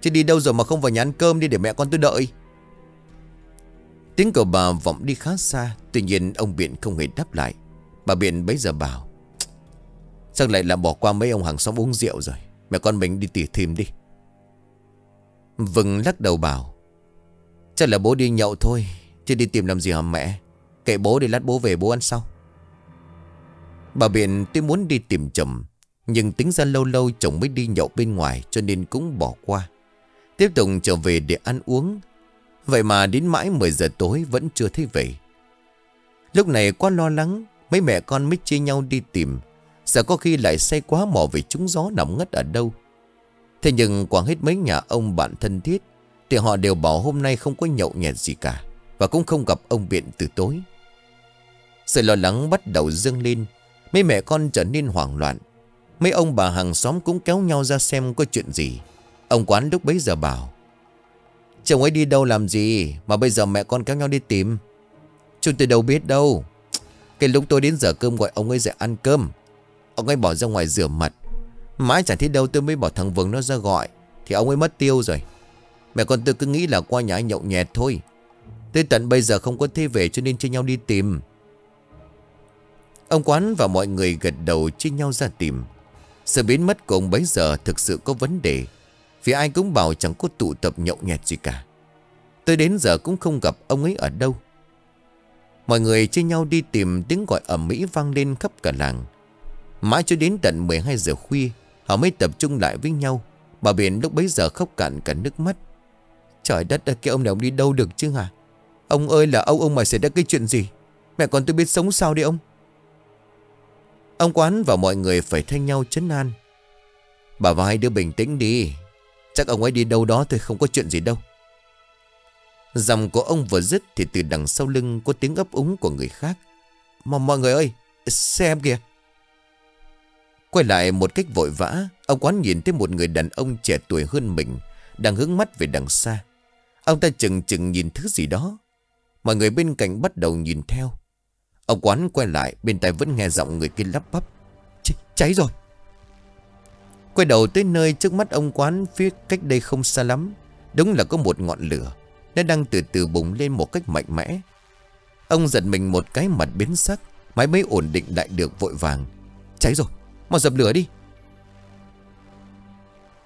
Chứ đi đâu rồi mà không vào nhà ăn cơm đi để mẹ con tôi đợi? Tiếng của bà vọng đi khá xa, Tuy nhiên ông Biện không hề đáp lại. Bà Biện bấy giờ bảo, Chắc lại là bỏ qua mấy ông hàng xóm uống rượu rồi. Mẹ con mình đi tỉ thêm đi. Vừng lắc đầu bảo, Chắc là bố đi nhậu thôi, Chứ đi tìm làm gì hả mẹ? Kệ bố đi, lát bố về bố ăn sau. Bà Biện tuy muốn đi tìm chồng, Nhưng tính ra lâu lâu chồng mới đi nhậu bên ngoài Cho nên cũng bỏ qua. Tiếp tục trở về để ăn uống. Vậy mà đến mãi 10 giờ tối vẫn chưa thấy về. Lúc này quá lo lắng, Mấy mẹ con mới chia nhau đi tìm. Sợ có khi lại say quá mò về trúng gió nằm ngất ở đâu. Thế nhưng quảng hết mấy nhà ông bạn thân thiết, Thì họ đều bảo hôm nay không có nhậu nhẹt gì cả Và cũng không gặp ông Biện từ tối. Sự lo lắng bắt đầu dâng lên, Mấy mẹ con trở nên hoảng loạn. Mấy ông bà hàng xóm cũng kéo nhau ra xem có chuyện gì. Ông quán lúc bấy giờ bảo, Chồng ấy đi đâu làm gì Mà bây giờ mẹ con kéo nhau đi tìm? Chúng tôi đâu biết đâu. Cái lúc tôi đến giờ cơm gọi ông ấy dậy ăn cơm. Ông ấy bỏ ra ngoài rửa mặt Mãi chẳng thấy đâu, tôi mới bỏ thằng Vừng nó ra gọi. Thì ông ấy mất tiêu rồi. Mẹ con tôi cứ nghĩ là qua nhà nhậu nhẹt thôi. Tới tận bây giờ không có thế về cho nên chia nhau đi tìm. Ông quán và mọi người gật đầu chia nhau ra tìm. Sự biến mất của ông bấy giờ thực sự có vấn đề. Vì ai cũng bảo chẳng có tụ tập nhậu nhẹt gì cả. Tới đến giờ cũng không gặp ông ấy ở đâu. Mọi người chia nhau đi tìm, tiếng gọi ẩm mỹ vang lên khắp cả làng. Mãi cho đến tận 12 giờ khuya Họ mới tập trung lại với nhau. Bà Biển lúc bấy giờ khóc cạn cả nước mắt. Trời đất cái ông này ông đi đâu được chứ hả? Ông ơi là ông ông mà xảy ra cái chuyện gì? Mẹ con tôi biết sống sao đi ông? Ông quán và mọi người phải thay nhau chấn an. Bà vai đứa bình tĩnh đi. Chắc ông ấy đi đâu đó thôi, không có chuyện gì đâu. Dòng của ông vừa dứt Thì từ đằng sau lưng có tiếng ấp úng của người khác. Mà mọi người ơi, Xem kìa Quay lại một cách vội vã, Ông quán nhìn thấy một người đàn ông trẻ tuổi hơn mình Đang hướng mắt về đằng xa. Ông ta chừng chừng nhìn thứ gì đó. Mọi người bên cạnh bắt đầu nhìn theo. Ông quán quay lại, Bên tai vẫn nghe giọng người kia lắp bắp. Ch, Cháy rồi. Quay đầu tới nơi trước mắt ông quán, Phía cách đây không xa lắm. Đúng là có một ngọn lửa, Nó đang từ từ bùng lên một cách mạnh mẽ. Ông giật mình một cái mặt biến sắc Máy mới ổn định lại được vội vàng. Cháy rồi. Mau dập lửa đi.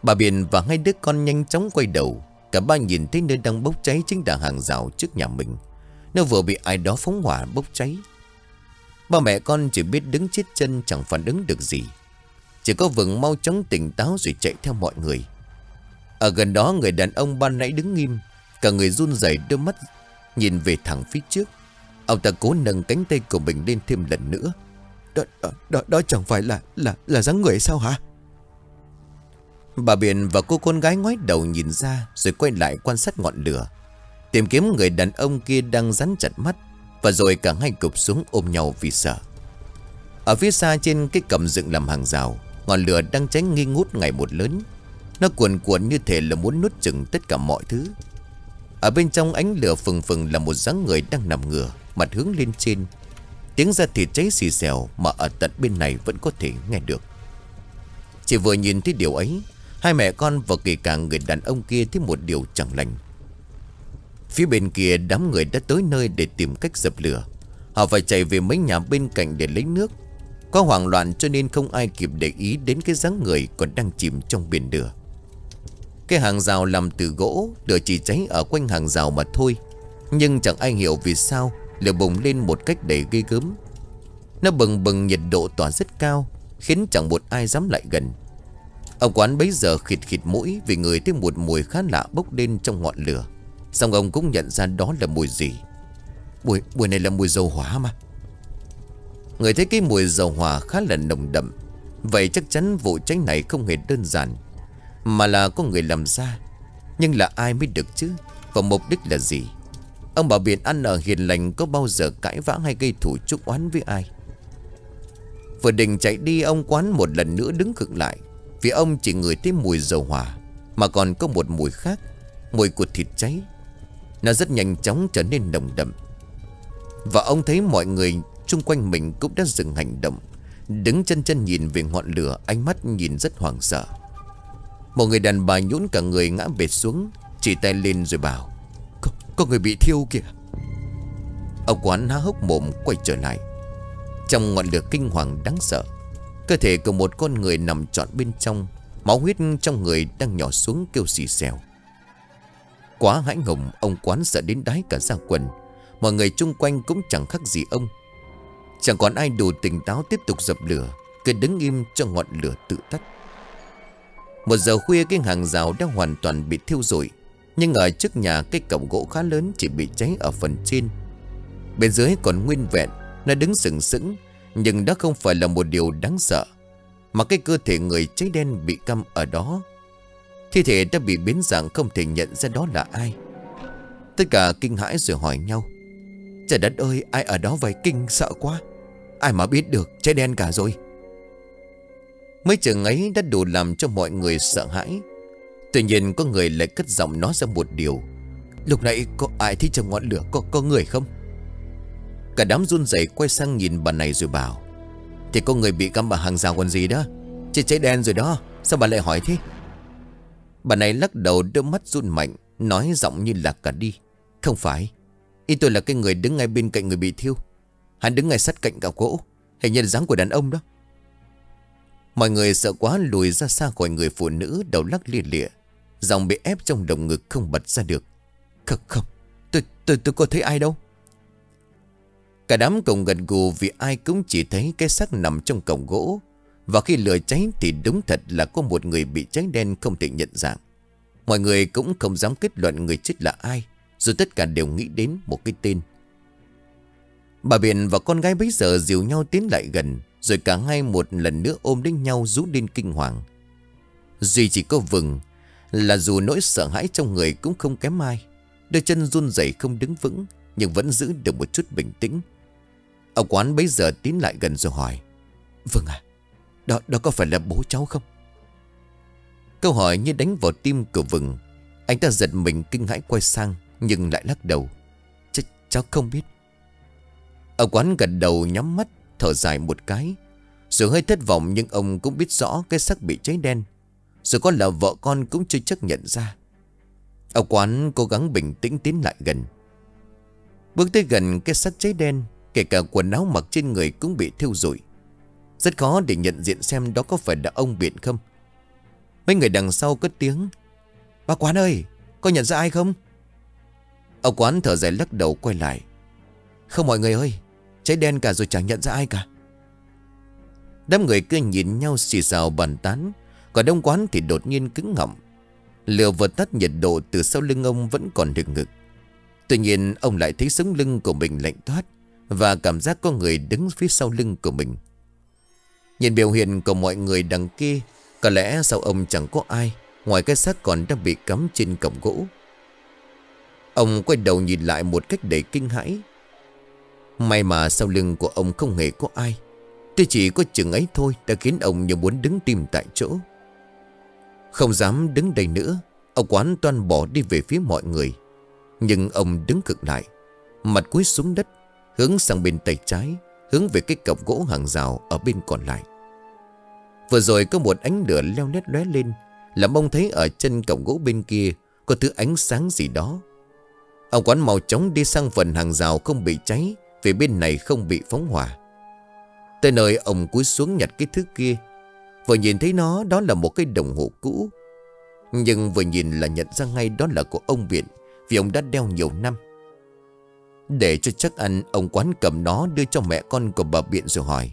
Bà Biển và hai đứa con nhanh chóng quay đầu. Cả ba nhìn thấy nơi đang bốc cháy chính là hàng rào trước nhà mình. Nó vừa bị ai đó phóng hỏa bốc cháy. Ba mẹ con chỉ biết đứng chết chân chẳng phản ứng được gì. Chỉ có vừng mau chóng tỉnh táo rồi chạy theo mọi người. Ở gần đó, người đàn ông ban nãy đứng nghiêm Cả người run rẩy, đôi mắt Nhìn về thẳng phía trước. Ông ta cố nâng cánh tay của mình lên thêm lần nữa. Đó, đó, đó, đó chẳng phải là là là dáng người sao hả? Bà Biển và cô con gái ngoái đầu nhìn ra Rồi quay lại quan sát ngọn lửa. Tìm kiếm người đàn ông kia đang rắn chặt mắt Và rồi cả hai cụp xuống ôm nhau vì sợ. Ở phía xa trên cái cầm dựng làm hàng rào Ngọn lửa đang cháy nghi ngút ngày một lớn. Nó cuồn cuộn như thể là muốn nuốt chừng tất cả mọi thứ. Ở bên trong ánh lửa phừng phừng là một dáng người đang nằm ngửa Mặt hướng lên trên Tiếng da thịt cháy xì xèo Mà ở tận bên này vẫn có thể nghe được. Chỉ vừa nhìn thấy điều ấy, Hai mẹ con và kể cả người đàn ông kia thấy một điều chẳng lành. Phía bên kia đám người đã tới nơi để tìm cách dập lửa. Họ phải chạy về mấy nhà bên cạnh để lấy nước. Có hoảng loạn cho nên không ai kịp để ý đến cái dáng người còn đang chìm trong biển lửa. Cái hàng rào làm từ gỗ, Lửa chỉ cháy ở quanh hàng rào mà thôi. Nhưng chẳng ai hiểu vì sao Lửa bùng lên một cách đầy ghê gớm. Nó bừng bừng nhiệt độ tỏa rất cao Khiến chẳng một ai dám lại gần. Ông quán bấy giờ khịt khịt mũi Vì người thấy một mùi khá lạ bốc lên trong ngọn lửa. Xong ông cũng nhận ra đó là mùi gì. Mùi, mùi này là mùi dầu hỏa mà. Người thấy cái mùi dầu hỏa khá là nồng đậm. Vậy chắc chắn vụ cháy này không hề đơn giản Mà là có người làm ra. Nhưng là ai mới được chứ? Và mục đích là gì? Ông bảo biển ăn ở hiền lành Có bao giờ cãi vã hay gây thủ chúc oán với ai? Vừa định chạy đi, Ông quán một lần nữa đứng cực lại. Vì ông chỉ ngửi thấy mùi dầu hỏa, Mà còn có một mùi khác, Mùi của thịt cháy. Nó rất nhanh chóng trở nên nồng đậm. Và ông thấy mọi người xung quanh mình cũng đã dừng hành động. Đứng chân chân nhìn về ngọn lửa, Ánh mắt nhìn rất hoảng sợ. Một người đàn bà nhũn cả người ngã bệt xuống, Chỉ tay lên rồi bảo có, người bị thiêu kìa. Ông quán há hốc mồm quay trở lại. Trong ngọn lửa kinh hoàng đáng sợ Cơ thể của một con người nằm trọn bên trong Máu huyết trong người đang nhỏ xuống kêu xì xèo. Quá hãi ngùng Ông quán sợ đến đái cả ra quần. Mọi người chung quanh cũng chẳng khác gì ông. Chẳng còn ai đủ tỉnh táo tiếp tục dập lửa Cứ đứng im cho ngọn lửa tự tắt. Một giờ khuya cái hàng rào đã hoàn toàn bị thiêu rụi. Nhưng ở trước nhà, cái cổng gỗ khá lớn chỉ bị cháy ở phần trên. Bên dưới còn nguyên vẹn, Nó đứng sừng sững, Nhưng đó không phải là một điều đáng sợ, Mà cái cơ thể người cháy đen bị căm ở đó. Thi thể đã bị biến dạng không thể nhận ra đó là ai. Tất cả kinh hãi rồi hỏi nhau. Trời đất ơi, ai ở đó vậy? Kinh sợ quá. Ai mà biết được, cháy đen cả rồi. Mấy chừng ấy đã đủ làm cho mọi người sợ hãi. Tuy nhiên có người lại cất giọng nói ra một điều. Lúc nãy có ai thấy trong ngọn lửa có, có người không? Cả đám run rẩy quay sang nhìn bà này rồi bảo Thì có người bị cắm vào hàng rào còn gì đó? Chết cháy đen rồi đó Sao bà lại hỏi thế? Bà này lắc đầu đôi mắt run mạnh Nói giọng như là cả đi Không phải Ý tôi là cái người đứng ngay bên cạnh người bị thiêu. Hắn đứng ngay sát cạnh cào gỗ Hình như là dáng của đàn ông đó. Mọi người sợ quá lùi ra xa khỏi người phụ nữ Đầu lắc lia lịa. Dòng bị ép trong động ngực không bật ra được. Không không Tôi tôi tôi có thấy ai đâu. Cả đám cùng gần gù vì ai cũng chỉ thấy cái xác nằm trong cổng gỗ. Và khi lửa cháy thì đúng thật là có một người bị cháy đen không thể nhận dạng. Mọi người cũng không dám kết luận người chết là ai Rồi tất cả đều nghĩ đến một cái tên. Bà Biển và con gái bấy giờ dìu nhau tiến lại gần, Rồi cả hai một lần nữa ôm đến nhau rú lên kinh hoàng. Duy chỉ có vừng là dù nỗi sợ hãi trong người cũng không kém ai. Đôi chân run rẩy không đứng vững Nhưng vẫn giữ được một chút bình tĩnh. Ông quán bấy giờ tiến lại gần rồi hỏi Vâng à Đó, đó có phải là bố cháu không? Câu hỏi như đánh vào tim của Vừng Anh ta giật mình kinh hãi quay sang Nhưng lại lắc đầu Ch Cháu không biết. Ông quán gật đầu nhắm mắt Thở dài một cái Dù hơi thất vọng nhưng ông cũng biết rõ Cái sắc bị cháy đen. Dù có là vợ con cũng chưa chắc nhận ra. Ông quán cố gắng bình tĩnh tiến lại gần. Bước tới gần cái xác cháy đen, Kể cả quần áo mặc trên người cũng bị thiêu rụi. Rất khó để nhận diện xem đó có phải là ông Biện không. Mấy người đằng sau cất tiếng Bà quán ơi, Có nhận ra ai không? Ông quán thở dài lắc đầu quay lại, Không mọi người ơi, Cháy đen cả rồi chẳng nhận ra ai cả. Đám người cứ nhìn nhau xì xào bàn tán. Còn đông quán thì đột nhiên cứng ngậm Lửa vượt tắt nhiệt độ từ sau lưng ông vẫn còn được ngực. Tuy nhiên, ông lại thấy sống lưng của mình lạnh toát Và cảm giác có người đứng phía sau lưng của mình. Nhìn biểu hiện của mọi người đằng kia, Có lẽ sau ông chẳng có ai Ngoài cái xác còn đang bị cắm trên cổng gỗ. Ông quay đầu nhìn lại một cách đầy kinh hãi. May mà sau lưng của ông không hề có ai. Tuy chỉ có chừng ấy thôi Đã khiến ông như muốn đứng tim tại chỗ. Không dám đứng đây nữa, Ông quán toan bỏ đi về phía mọi người. Nhưng ông đứng cực lại, Mặt cúi xuống đất, Hướng sang bên tay trái, Hướng về cái cọc gỗ hàng rào ở bên còn lại. Vừa rồi có một ánh lửa leo nét lóe lên, Làm ông thấy ở chân cổng gỗ bên kia Có thứ ánh sáng gì đó. Ông quán màu chóng đi sang phần hàng rào không bị cháy, Vì bên này không bị phóng hỏa. Tới nơi ông cúi xuống nhặt cái thứ kia Vừa nhìn thấy nó, đó là một cái đồng hồ cũ. Nhưng vừa nhìn là nhận ra ngay đó là của ông viện, Vì ông đã đeo nhiều năm. Để cho chắc ăn, Ông quán cầm nó đưa cho mẹ con của bà Biện rồi hỏi,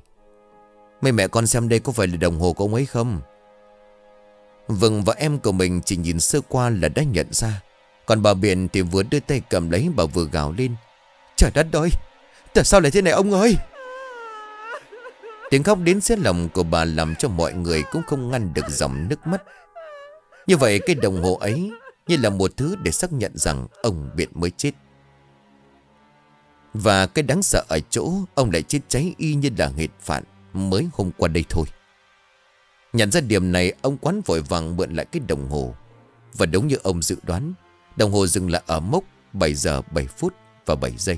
Mấy mẹ con xem đây có phải là đồng hồ của ông ấy không? Vâng và em của mình chỉ nhìn sơ qua là đã nhận ra. Còn bà Biện thì vừa đưa tay cầm lấy, bà vừa gào lên, Trời đất ơi, Tại sao lại thế này ông ơi? Tiếng khóc đến xé lòng của bà làm cho mọi người cũng không ngăn được dòng nước mắt. Như vậy cái đồng hồ ấy như là một thứ để xác nhận rằng ông Biện mới chết. Và cái đáng sợ ở chỗ ông lại chết cháy y như là nghệt phản mới hôm qua đây thôi. Nhận ra điểm này, ông quán vội vàng mượn lại cái đồng hồ. Và đúng như ông dự đoán, Đồng hồ dừng lại ở mốc 7 giờ 7 phút và 7 giây.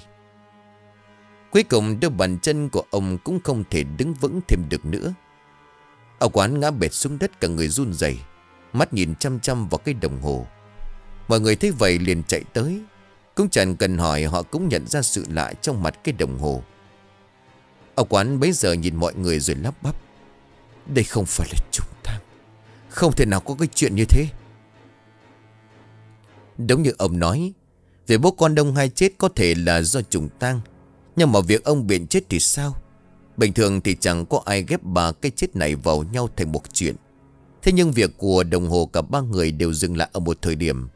Cuối cùng đôi bàn chân của ông cũng không thể đứng vững thêm được nữa. Ông quán ngã bệt xuống đất, cả người run rẩy, Mắt nhìn chăm chăm vào cái đồng hồ. Mọi người thấy vậy liền chạy tới. Cũng chẳng cần hỏi, họ cũng nhận ra sự lạ trong mặt cái đồng hồ. Ông quán bấy giờ nhìn mọi người rồi lắp bắp. Đây không phải là trùng tang Không thể nào có cái chuyện như thế. Đúng như ông nói, Về bố con đông hai chết có thể là do trùng tang nhưng mà việc ông biện chết thì sao? Bình thường thì chẳng có ai ghép ba cái chết này vào nhau thành một chuyện. Thế nhưng việc của đồng hồ cả ba người đều dừng lại ở một thời điểm.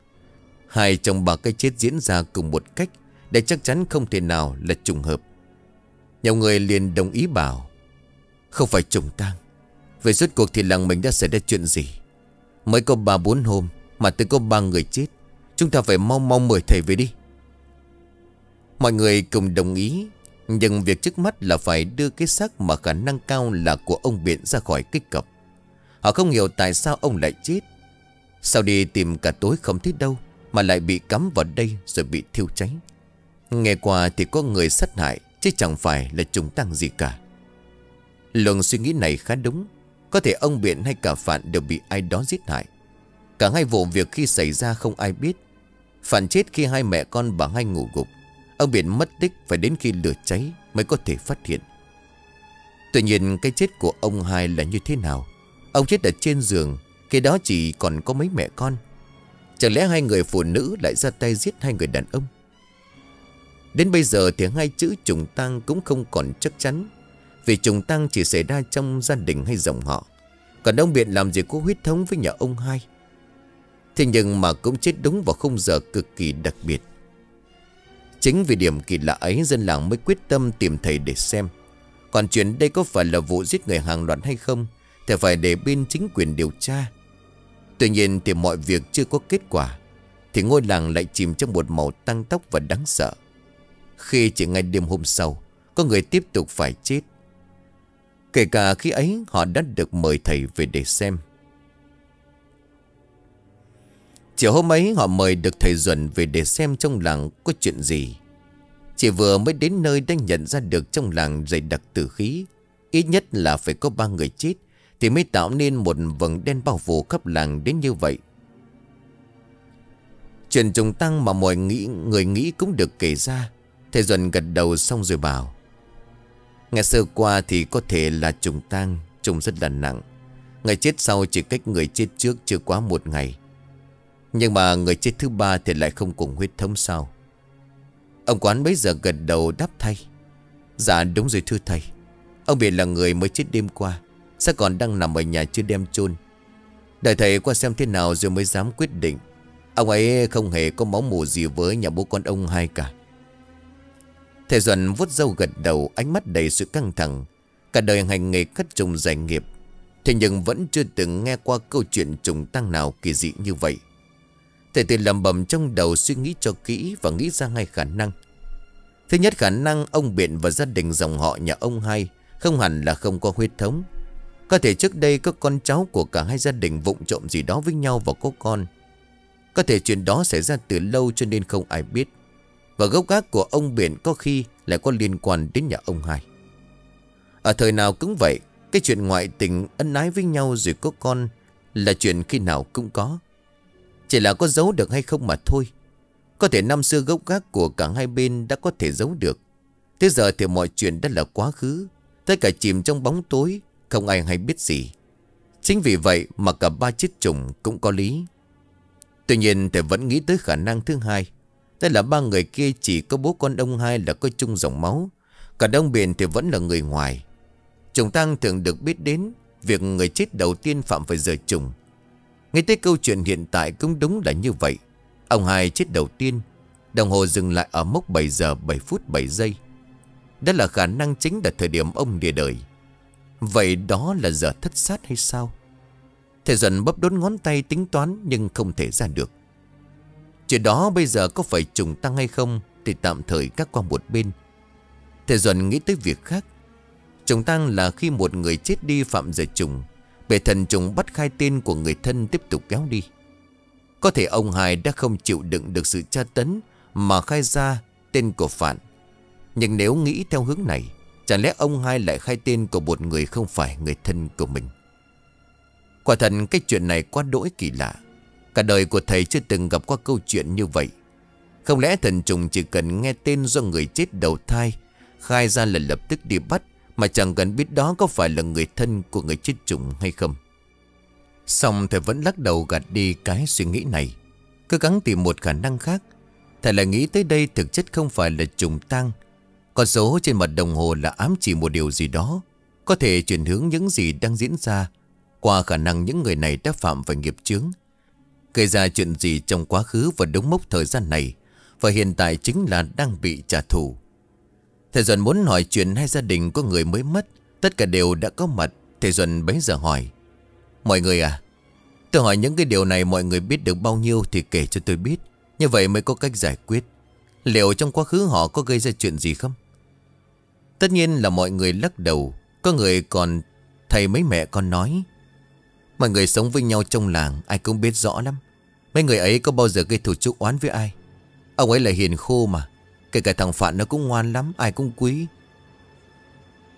Hai trong ba cái chết diễn ra cùng một cách Để chắc chắn không thể nào là trùng hợp. Nhiều người liền đồng ý bảo, Không phải trùng tang. Về suốt cuộc thì làng mình đã xảy ra chuyện gì? Mới có ba bốn hôm Mà tới có ba người chết. Chúng ta phải mau mau mời thầy về đi. Mọi người cùng đồng ý. Nhưng việc trước mắt là phải đưa cái xác mà khả năng cao là của ông Biện ra khỏi kích cập Họ không hiểu tại sao ông lại chết. Sao đi tìm cả tối không thấy đâu, Mà lại bị cắm vào đây rồi bị thiêu cháy. Nghe qua thì có người sát hại, Chứ chẳng phải là trùng tăng gì cả. Luồng suy nghĩ này khá đúng. Có thể ông Biện hay cả Phạn đều bị ai đó giết hại. Cả hai vụ việc khi xảy ra không ai biết. Phản chết khi hai mẹ con bà hai ngủ gục. Ông Biện mất tích phải đến khi lửa cháy Mới có thể phát hiện. Tuy nhiên, cái chết của ông hai là như thế nào? Ông chết ở trên giường, Khi đó chỉ còn có mấy mẹ con. Chẳng lẽ hai người phụ nữ lại ra tay giết hai người đàn ông? Đến bây giờ thì hai chữ trùng tang cũng không còn chắc chắn, Vì trùng tang chỉ xảy ra trong gia đình hay dòng họ. Còn ông Biện làm gì có huyết thống với nhà ông hai? Thế nhưng mà cũng chết đúng vào khung giờ cực kỳ đặc biệt. Chính vì điểm kỳ lạ ấy, dân làng mới quyết tâm tìm thầy để xem. Còn chuyện đây có phải là vụ giết người hàng loạt hay không, Thì phải để bên chính quyền điều tra. Tuy nhiên thì mọi việc chưa có kết quả, Thì ngôi làng lại chìm trong một màu tăng tóc và đáng sợ. Khi chỉ ngay đêm hôm sau, Có người tiếp tục phải chết. Kể cả khi ấy, họ đã được mời thầy về để xem. Chiều hôm ấy họ mời được thầy Duẩn về để xem trong làng có chuyện gì. Chỉ vừa mới đến nơi đã nhận ra được trong làng dày đặc tử khí. Ít nhất là phải có ba người chết thì mới tạo nên một vầng đen bao phủ khắp làng đến như vậy. Chuyện trùng tăng mà mọi nghĩ, người nghĩ cũng được kể ra. Thầy Duẩn gật đầu xong rồi bảo. ngày xưa qua thì có thể là trùng tăng, trùng rất là nặng. ngày chết sau chỉ cách người chết trước chưa quá một ngày. Nhưng mà người chết thứ ba thì lại không cùng huyết thống sao? Ông quán bấy giờ gật đầu đáp thay. Dạ đúng rồi thưa thầy. Ông biết là người mới chết đêm qua, Sao còn đang nằm ở nhà chưa đem chôn? Đợi thầy qua xem thế nào rồi mới dám quyết định. Ông ấy không hề có máu mù gì với nhà bố con ông hai cả. Thầy Duẩn vuốt râu gật đầu, Ánh mắt đầy sự căng thẳng. Cả đời hành nghề cắt trùng giải nghiệp. Thế nhưng vẫn chưa từng nghe qua câu chuyện trùng tăng nào kỳ dị như vậy. Thầy tự lầm bầm trong đầu suy nghĩ cho kỹ và nghĩ ra hai khả năng. Thứ nhất khả năng ông Biện và gia đình dòng họ nhà ông hai không hẳn là không có huyết thống. Có thể trước đây có con cháu của cả hai gia đình vụng trộm gì đó với nhau và có con. Có thể chuyện đó xảy ra từ lâu cho nên không ai biết. Và gốc gác của ông Biện có khi lại có liên quan đến nhà ông hai. Ở thời nào cũng vậy, cái chuyện ngoại tình ân ái với nhau rồi có con là chuyện khi nào cũng có. Chỉ là có giấu được hay không mà thôi. Có thể năm xưa gốc gác của cả hai bên đã có thể giấu được. Thế giờ thì mọi chuyện đã là quá khứ. Tất cả chìm trong bóng tối, Không ai hay biết gì. Chính vì vậy mà cả ba chiếc trùng cũng có lý. Tuy nhiên thầy vẫn nghĩ tới khả năng thứ hai. Đây là ba người kia chỉ có bố con ông hai là có chung dòng máu. Cả đông biển thì vẫn là người ngoài. Trùng tăng thường được biết đến Việc người chết đầu tiên phạm phải giờ trùng ngay tới câu chuyện hiện tại cũng đúng là như vậy. Ông hai chết đầu tiên, Đồng hồ dừng lại ở mốc 7 giờ 7 phút 7 giây. Đó là khả năng chính là thời điểm ông đi đời. Vậy đó là giờ thất sát hay sao? Thầy dần bấp đốt ngón tay tính toán Nhưng không thể ra được. Chuyện đó bây giờ có phải trùng tăng hay không Thì tạm thời các qua một bên. Thầy dần nghĩ tới việc khác. Trùng tăng là khi một người chết đi phạm giờ trùng về thần trùng bắt khai tên của người thân tiếp tục kéo đi. Có thể ông Hải đã không chịu đựng được sự tra tấn Mà khai ra tên của Phạn. Nhưng nếu nghĩ theo hướng này, Chẳng lẽ ông hai lại khai tên của một người không phải người thân của mình? Quả thật, cái chuyện này quá đỗi kỳ lạ. Cả đời của thầy chưa từng gặp qua câu chuyện như vậy. Không lẽ thần trùng chỉ cần nghe tên do người chết đầu thai, Khai ra là lập tức đi bắt mà chẳng cần biết đó có phải là người thân của người chết trùng hay không. Xong thầy vẫn lắc đầu gạt đi cái suy nghĩ này. Cứ gắng tìm một khả năng khác. Thầy lại nghĩ tới đây thực chất không phải là trùng tăng Con số trên mặt đồng hồ là ám chỉ một điều gì đó. Có thể chuyển hướng những gì đang diễn ra Qua khả năng những người này đã phạm phải nghiệp chướng. Gây ra chuyện gì trong quá khứ và đúng mốc thời gian này Và hiện tại chính là đang bị trả thù. Thầy Duẩn muốn hỏi chuyện hai gia đình có người mới mất, Tất cả đều đã có mặt. Thầy Duẩn bấy giờ hỏi, Mọi người à Tôi hỏi những cái điều này mọi người biết được bao nhiêu Thì kể cho tôi biết. Như vậy mới có cách giải quyết. Liệu trong quá khứ họ có gây ra chuyện gì không? Tất nhiên là mọi người lắc đầu. Có người còn Thầy mấy mẹ con nói, Mọi người sống với nhau trong làng, Ai cũng biết rõ lắm. Mấy người ấy có bao giờ gây thù chúc oán với ai? Ông ấy là hiền khô mà. Kể cả thằng Phạn nó cũng ngoan lắm, Ai cũng quý.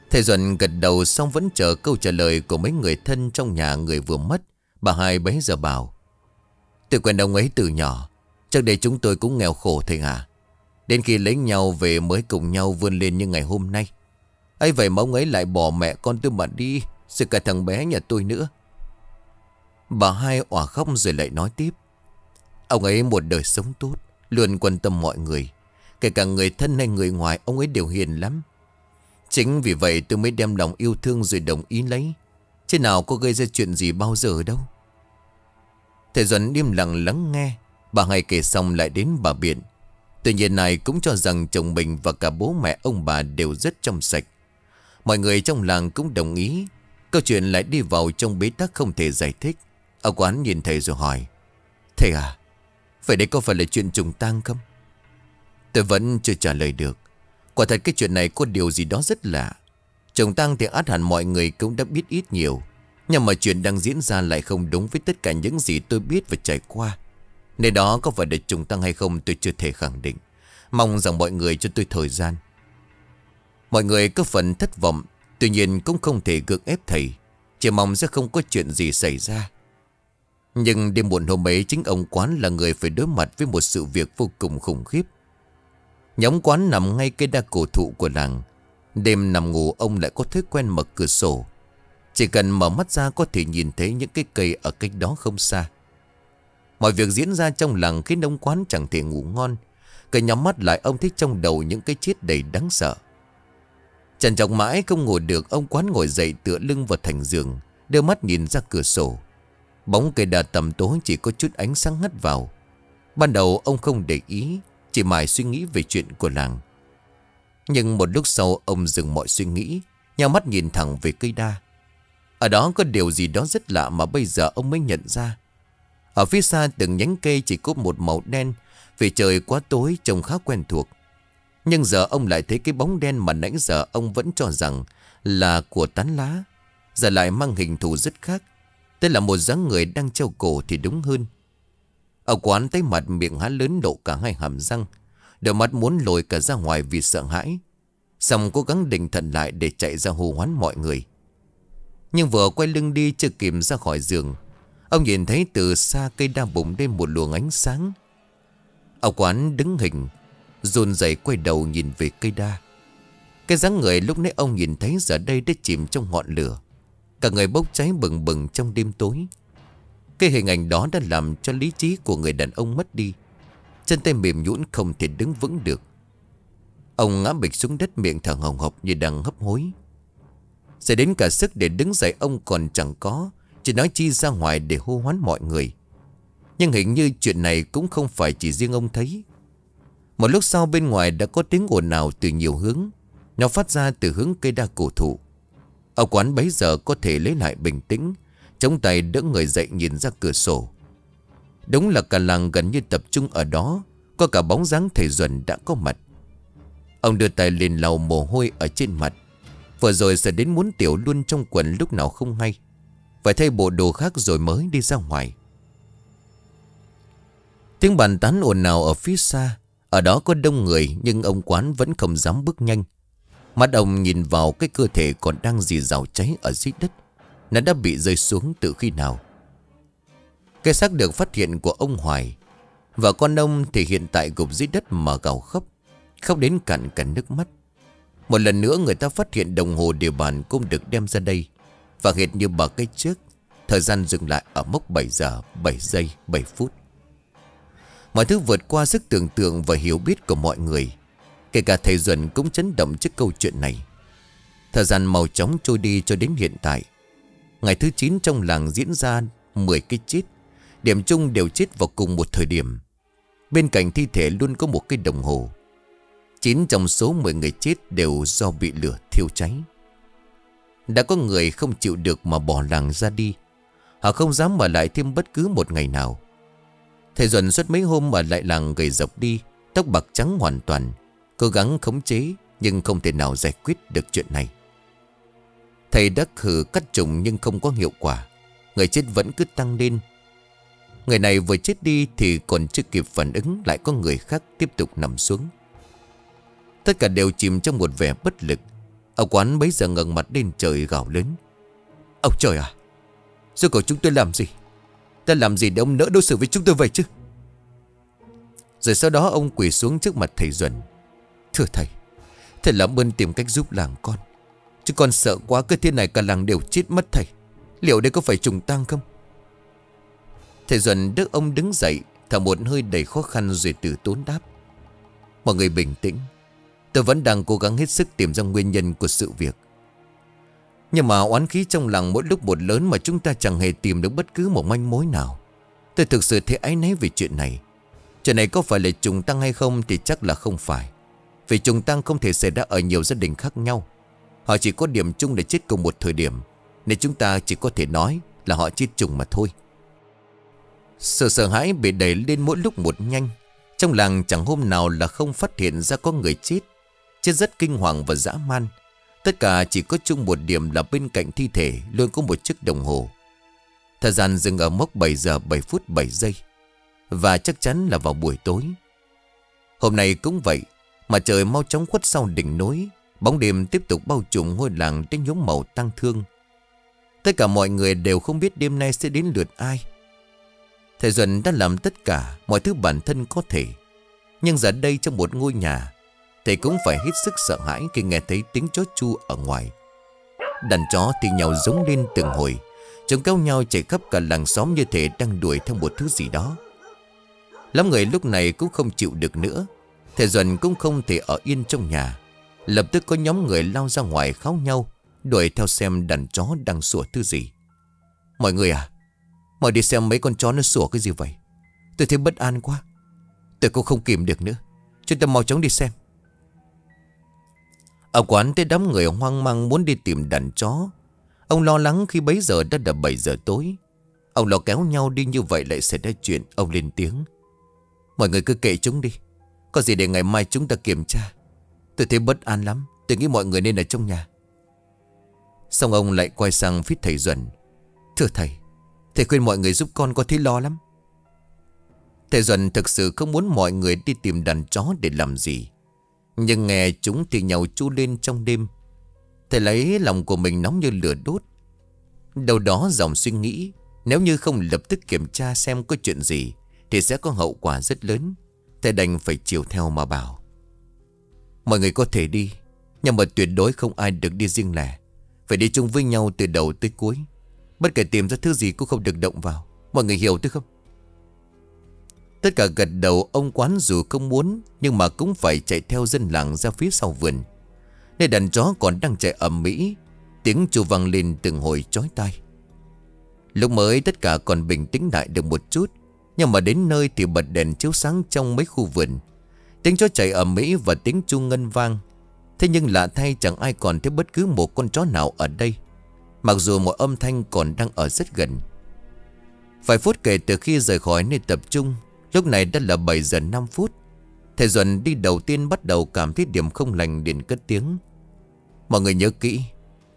Thầy Duẩn gật đầu xong vẫn chờ câu trả lời Của mấy người thân trong nhà người vừa mất. Bà hai bấy giờ bảo, Tôi quen ông ấy từ nhỏ, Trước đây chúng tôi cũng nghèo khổ thầy à Đến khi lấy nhau về mới cùng nhau vươn lên như ngày hôm nay. Ấy vậy mà ông ấy lại bỏ mẹ con tôi mà đi Rồi cả thằng bé nhà tôi nữa. Bà hai òa khóc rồi lại nói tiếp, Ông ấy một đời sống tốt, Luôn quan tâm mọi người. Kể cả người thân hay người ngoài, Ông ấy đều hiền lắm. Chính vì vậy tôi mới đem lòng yêu thương rồi đồng ý lấy. Chứ nào có gây ra chuyện gì bao giờ đâu. Thầy Duẩn im lặng lắng nghe. Bà hai kể xong lại đến bà Biện. Tuy nhiên này cũng cho rằng chồng mình và cả bố mẹ ông bà đều rất trong sạch. Mọi người trong làng cũng đồng ý. Câu chuyện lại đi vào trong bế tắc không thể giải thích. Ở quán nhìn thầy rồi hỏi. Thầy à Vậy đây có phải là chuyện trùng tang không? Tôi vẫn chưa trả lời được. Quả thật cái chuyện này có điều gì đó rất lạ. Trùng tăng thì át hẳn mọi người cũng đã biết ít nhiều. Nhưng mà chuyện đang diễn ra lại không đúng với tất cả những gì tôi biết và trải qua. Nơi đó có phải là trùng tăng hay không tôi chưa thể khẳng định. Mong rằng mọi người cho tôi thời gian. Mọi người có phần thất vọng, Tuy nhiên cũng không thể gượng ép thầy. Chỉ mong sẽ không có chuyện gì xảy ra. Nhưng đêm muộn hôm ấy Chính ông quán là người phải đối mặt Với một sự việc vô cùng khủng khiếp. Nhóm quán nằm ngay cây đa cổ thụ của làng Đêm nằm ngủ, ông lại có thói quen mở cửa sổ. Chỉ cần mở mắt ra có thể nhìn thấy những cái cây ở cách đó không xa. Mọi việc diễn ra trong làng khiến ông quán chẳng thể ngủ ngon. Cứ nhắm mắt lại ông thích trong đầu những cái chết đầy đáng sợ. Trần trọng mãi không ngồi được, Ông quán ngồi dậy tựa lưng vào thành giường, Đưa mắt nhìn ra cửa sổ. Bóng cây đà tầm tối chỉ có chút ánh sáng hắt vào. Ban đầu ông không để ý chỉ mãi suy nghĩ về chuyện của làng Nhưng một lúc sau, ông dừng mọi suy nghĩ nhau mắt nhìn thẳng về cây đa Ở đó có điều gì đó rất lạ mà bây giờ ông mới nhận ra Ở phía xa từng nhánh cây chỉ có một màu đen, Vì trời quá tối trông khá quen thuộc nhưng giờ ông lại thấy cái bóng đen mà nãy giờ ông vẫn cho rằng là của tán lá. Giờ lại mang hình thù rất khác. tức là một dáng người đang treo cổ thì đúng hơn. Ở quán thấy mặt miệng há lớn độ cả hai hàm răng. Đôi mắt muốn lồi cả ra ngoài vì sợ hãi. Xong cố gắng định thần lại để chạy ra hô hoán mọi người. Nhưng vừa quay lưng đi chưa kịp ra khỏi giường. Ông nhìn thấy từ xa cây đa bụng lên một luồng ánh sáng. Ở quán đứng hình, run rẩy quay đầu nhìn về cây đa Cái dáng người lúc nãy ông nhìn thấy giờ đây đã chìm trong ngọn lửa Cả người bốc cháy bừng bừng trong đêm tối cái hình ảnh đó đã làm cho lý trí của người đàn ông mất đi. Chân tay mềm nhũn không thể đứng vững được. Ông ngã bịch xuống đất miệng thở hồng hộc như đang hấp hối. Sẽ đến cả sức để đứng dậy ông còn chẳng có, Chỉ nói chi ra ngoài để hô hoán mọi người. Nhưng hình như chuyện này cũng không phải chỉ riêng ông thấy. Một lúc sau bên ngoài đã có tiếng ồn nào từ nhiều hướng. Nó phát ra từ hướng cây đa cổ thụ. Ở quán bấy giờ có thể lấy lại bình tĩnh. Chống tay đỡ người dậy nhìn ra cửa sổ. Đúng là cả làng gần như tập trung ở đó, Có cả bóng dáng thầy Duẩn đã có mặt. Ông đưa tay lên lau mồ hôi ở trên mặt. Vừa rồi sẽ đến muốn tiểu luôn trong quần lúc nào không hay. Phải thay bộ đồ khác rồi mới đi ra ngoài. Tiếng bàn tán ồn ào ở phía xa, ở đó có đông người nhưng ông quán vẫn không dám bước nhanh. Mắt ông nhìn vào cái cơ thể còn đang dì rào cháy ở dưới đất. Nó đã bị rơi xuống từ khi nào. Cái xác được phát hiện của ông Hoài. Và con ông thì hiện tại gục dưới đất mà gào khóc. Khóc đến cạn cả nước mắt. Một lần nữa người ta phát hiện đồng hồ địa bàn cũng được đem ra đây. Và hệt như bà cây trước. Thời gian dừng lại ở mốc 7 giờ 7 giây 7 phút. Mọi thứ vượt qua sức tưởng tượng và hiểu biết của mọi người, Kể cả thầy Duẩn cũng chấn động trước câu chuyện này Thời gian màu chóng trôi đi cho đến hiện tại Ngày thứ 9 trong làng diễn ra 10 cái chết. Điểm chung đều chết vào cùng một thời điểm. Bên cạnh thi thể luôn có một cái đồng hồ. 9 trong số 10 người chết đều do bị lửa thiêu cháy. Đã có người không chịu được mà bỏ làng ra đi. Họ không dám mà lại thêm bất cứ một ngày nào. Thầy Duẩn suốt mấy hôm ở lại làng gầy dọc đi, Tóc bạc trắng hoàn toàn, Cố gắng khống chế Nhưng không thể nào giải quyết được chuyện này. Thầy đã khử cắt trùng nhưng không có hiệu quả. Người chết vẫn cứ tăng lên. Người này vừa chết đi Thì còn chưa kịp phản ứng, Lại có người khác tiếp tục nằm xuống. Tất cả đều chìm trong một vẻ bất lực. Ông quán bấy giờ ngẩng mặt lên trời gào lớn. Ông trời à Rồi cậu chúng tôi làm gì? Ta làm gì để ông nỡ đối xử với chúng tôi vậy chứ? Rồi sau đó ông quỳ xuống trước mặt thầy Duẩn. Thưa thầy Thầy làm ơn tìm cách giúp làng con. Chứ con sợ quá, cái thiên này cả làng đều chết mất thầy. Liệu đây có phải trùng tang không? Thầy Duẩn đỡ ông đứng dậy, Thở một hơi đầy khó khăn rồi từ tốn đáp. Mọi người bình tĩnh. Tôi vẫn đang cố gắng hết sức tìm ra nguyên nhân của sự việc. Nhưng mà oán khí trong lòng mỗi lúc một lớn Mà chúng ta chẳng hề tìm được bất cứ một manh mối nào. Tôi thực sự thấy áy náy về chuyện này. Chuyện này có phải là trùng tăng hay không Thì chắc là không phải. Vì trùng tăng không thể xảy ra ở nhiều gia đình khác nhau. Họ chỉ có điểm chung để chết cùng một thời điểm, Nên chúng ta chỉ có thể nói Là họ chết chung mà thôi. Sự sợ hãi bị đẩy lên mỗi lúc một nhanh, Trong làng chẳng hôm nào là không phát hiện ra có người chết. Chết rất kinh hoàng và dã man. Tất cả chỉ có chung một điểm là bên cạnh thi thể Luôn có một chiếc đồng hồ. Thời gian dừng ở mốc 7 giờ 7 phút 7 giây, Và chắc chắn là vào buổi tối. Hôm nay cũng vậy, Mà trời mau chóng khuất sau đỉnh núi Bóng đêm tiếp tục bao trùm ngôi làng Trên nhóm màu tăng thương. Tất cả mọi người đều không biết đêm nay sẽ đến lượt ai. Thầy Duẩn đã làm tất cả Mọi thứ bản thân có thể. Nhưng giờ đây trong một ngôi nhà, Thầy cũng phải hết sức sợ hãi Khi nghe thấy tiếng chó chu ở ngoài. Đàn chó thì nhau giống lên từng hồi, Chúng kéo nhau chạy khắp cả làng xóm Như thể đang đuổi theo một thứ gì đó. Lắm người lúc này cũng không chịu được nữa. Thầy Duẩn cũng không thể ở yên trong nhà. Lập tức có nhóm người lao ra ngoài kháo nhau, Đuổi theo xem đàn chó đang sủa thứ gì. Mọi người à Mọi đi xem mấy con chó nó sủa cái gì vậy. Tôi thấy bất an quá. Tôi cũng không kìm được nữa. Chúng ta mau chóng đi xem. Ở quán tới đám người hoang mang muốn đi tìm đàn chó. Ông lo lắng khi bấy giờ đã là 7 giờ tối. Ông lo kéo nhau đi như vậy lại xảy ra chuyện. Ông lên tiếng. Mọi người cứ kệ chúng đi. Có gì để ngày mai chúng ta kiểm tra? Tôi thấy bất an lắm. Tôi nghĩ mọi người nên ở trong nhà. Xong ông lại quay sang phía thầy Duẩn. Thưa thầy Thầy khuyên mọi người giúp con có thấy lo lắm. Thầy Duẩn thực sự không muốn mọi người đi tìm đàn chó để làm gì. Nhưng nghe chúng thì nhau chu lên trong đêm. Thầy lấy lòng của mình nóng như lửa đốt. Đầu đó dòng suy nghĩ, Nếu như không lập tức kiểm tra xem có chuyện gì Thì sẽ có hậu quả rất lớn. Thầy đành phải chiều theo mà bảo. Mọi người có thể đi, Nhưng mà tuyệt đối không ai được đi riêng lẻ. Phải đi chung với nhau từ đầu tới cuối. Bất kể tìm ra thứ gì cũng không được động vào. Mọi người hiểu tôi không? Tất cả gật đầu, ông quán dù không muốn, Nhưng mà cũng phải chạy theo dân làng ra phía sau vườn. Nơi đàn chó còn đang chạy ầm mỹ Tiếng chu vang lên từng hồi chói tai. Lúc mới tất cả còn bình tĩnh lại được một chút, Nhưng mà đến nơi thì bật đèn chiếu sáng trong mấy khu vườn. Tiếng chó chạy ở mỹ và tiếng chu ngân vang. Thế nhưng lạ thay chẳng ai còn thấy bất cứ một con chó nào ở đây. Mặc dù một âm thanh còn đang ở rất gần. Vài phút kể từ khi rời khỏi nơi tập trung, Lúc này đã là 7 giờ 5 phút. Thầy Duẩn đi đầu tiên bắt đầu cảm thấy điểm không lành điện cất tiếng. Mọi người nhớ kỹ,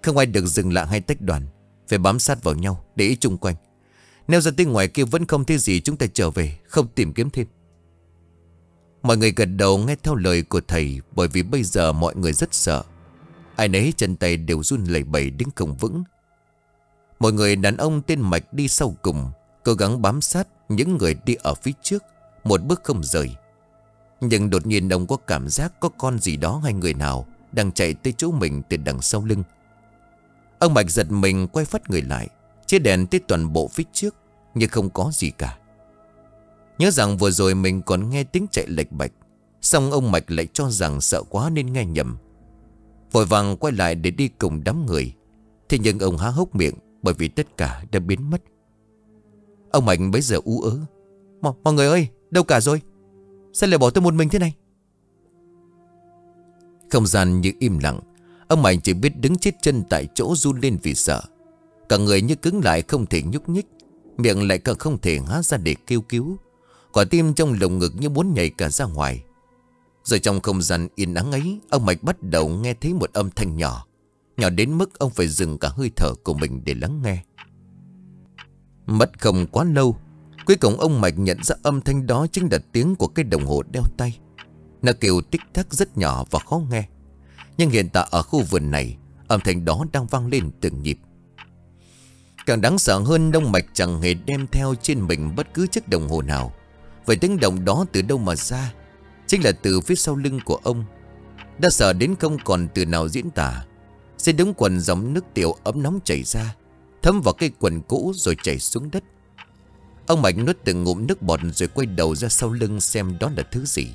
Không ai được dừng lại hay tách đoàn, Phải bám sát vào nhau để ý chung quanh. Nếu ra tới ngoài kia vẫn không thấy gì, chúng ta trở về, Không tìm kiếm thêm. Mọi người gật đầu nghe theo lời của thầy, Bởi vì bây giờ mọi người rất sợ. Ai nấy chân tay đều run lẩy bẩy đứng không vững. Mọi người đàn ông tên Mạch đi sau cùng, Cố gắng bám sát những người đi ở phía trước, Một bước không rời. Nhưng đột nhiên ông có cảm giác Có con gì đó hay người nào Đang chạy tới chỗ mình từ đằng sau lưng. Ông Mạch giật mình quay phát người lại, Chiếc đèn tới toàn bộ phía trước, Nhưng không có gì cả. Nhớ rằng vừa rồi mình còn nghe tiếng chạy lệch bạch. Xong ông Mạch lại cho rằng sợ quá nên nghe nhầm. Vội vàng quay lại để đi cùng đám người. Thế nhưng ông há hốc miệng Bởi vì tất cả đã biến mất. Ông mạch bấy giờ ú ớ. M Mọi người ơi, đâu cả rồi? Sao lại bỏ tôi một mình thế này? Không gian như im lặng. Ông mạch chỉ biết đứng chết chân tại chỗ run lên vì sợ. Cả người như cứng lại không thể nhúc nhích. Miệng lại càng không thể há ra để kêu cứu. Quả tim trong lồng ngực như muốn nhảy cả ra ngoài. Rồi trong không gian yên ắng ấy, Ông Mạch bắt đầu nghe thấy một âm thanh nhỏ. Nhỏ đến mức ông phải dừng cả hơi thở của mình để lắng nghe. Mất không quá lâu, Cuối cùng ông Mạch nhận ra âm thanh đó chính là tiếng của cái đồng hồ đeo tay. Nó kêu tích tắc rất nhỏ và khó nghe. Nhưng hiện tại ở khu vườn này, Âm thanh đó đang vang lên từng nhịp. Càng đáng sợ hơn Đông Mạch chẳng hề đem theo trên mình bất cứ chiếc đồng hồ nào. Vậy tiếng động đó từ đâu mà ra? Chính là từ phía sau lưng của ông. Đã sợ đến không còn từ nào diễn tả. Sẽ đống quần dòng nước tiểu ấm nóng chảy ra, Thấm vào cái quần cũ rồi chảy xuống đất. Ông Mạnh nuốt từng ngụm nước bọt rồi quay đầu ra sau lưng xem đó là thứ gì.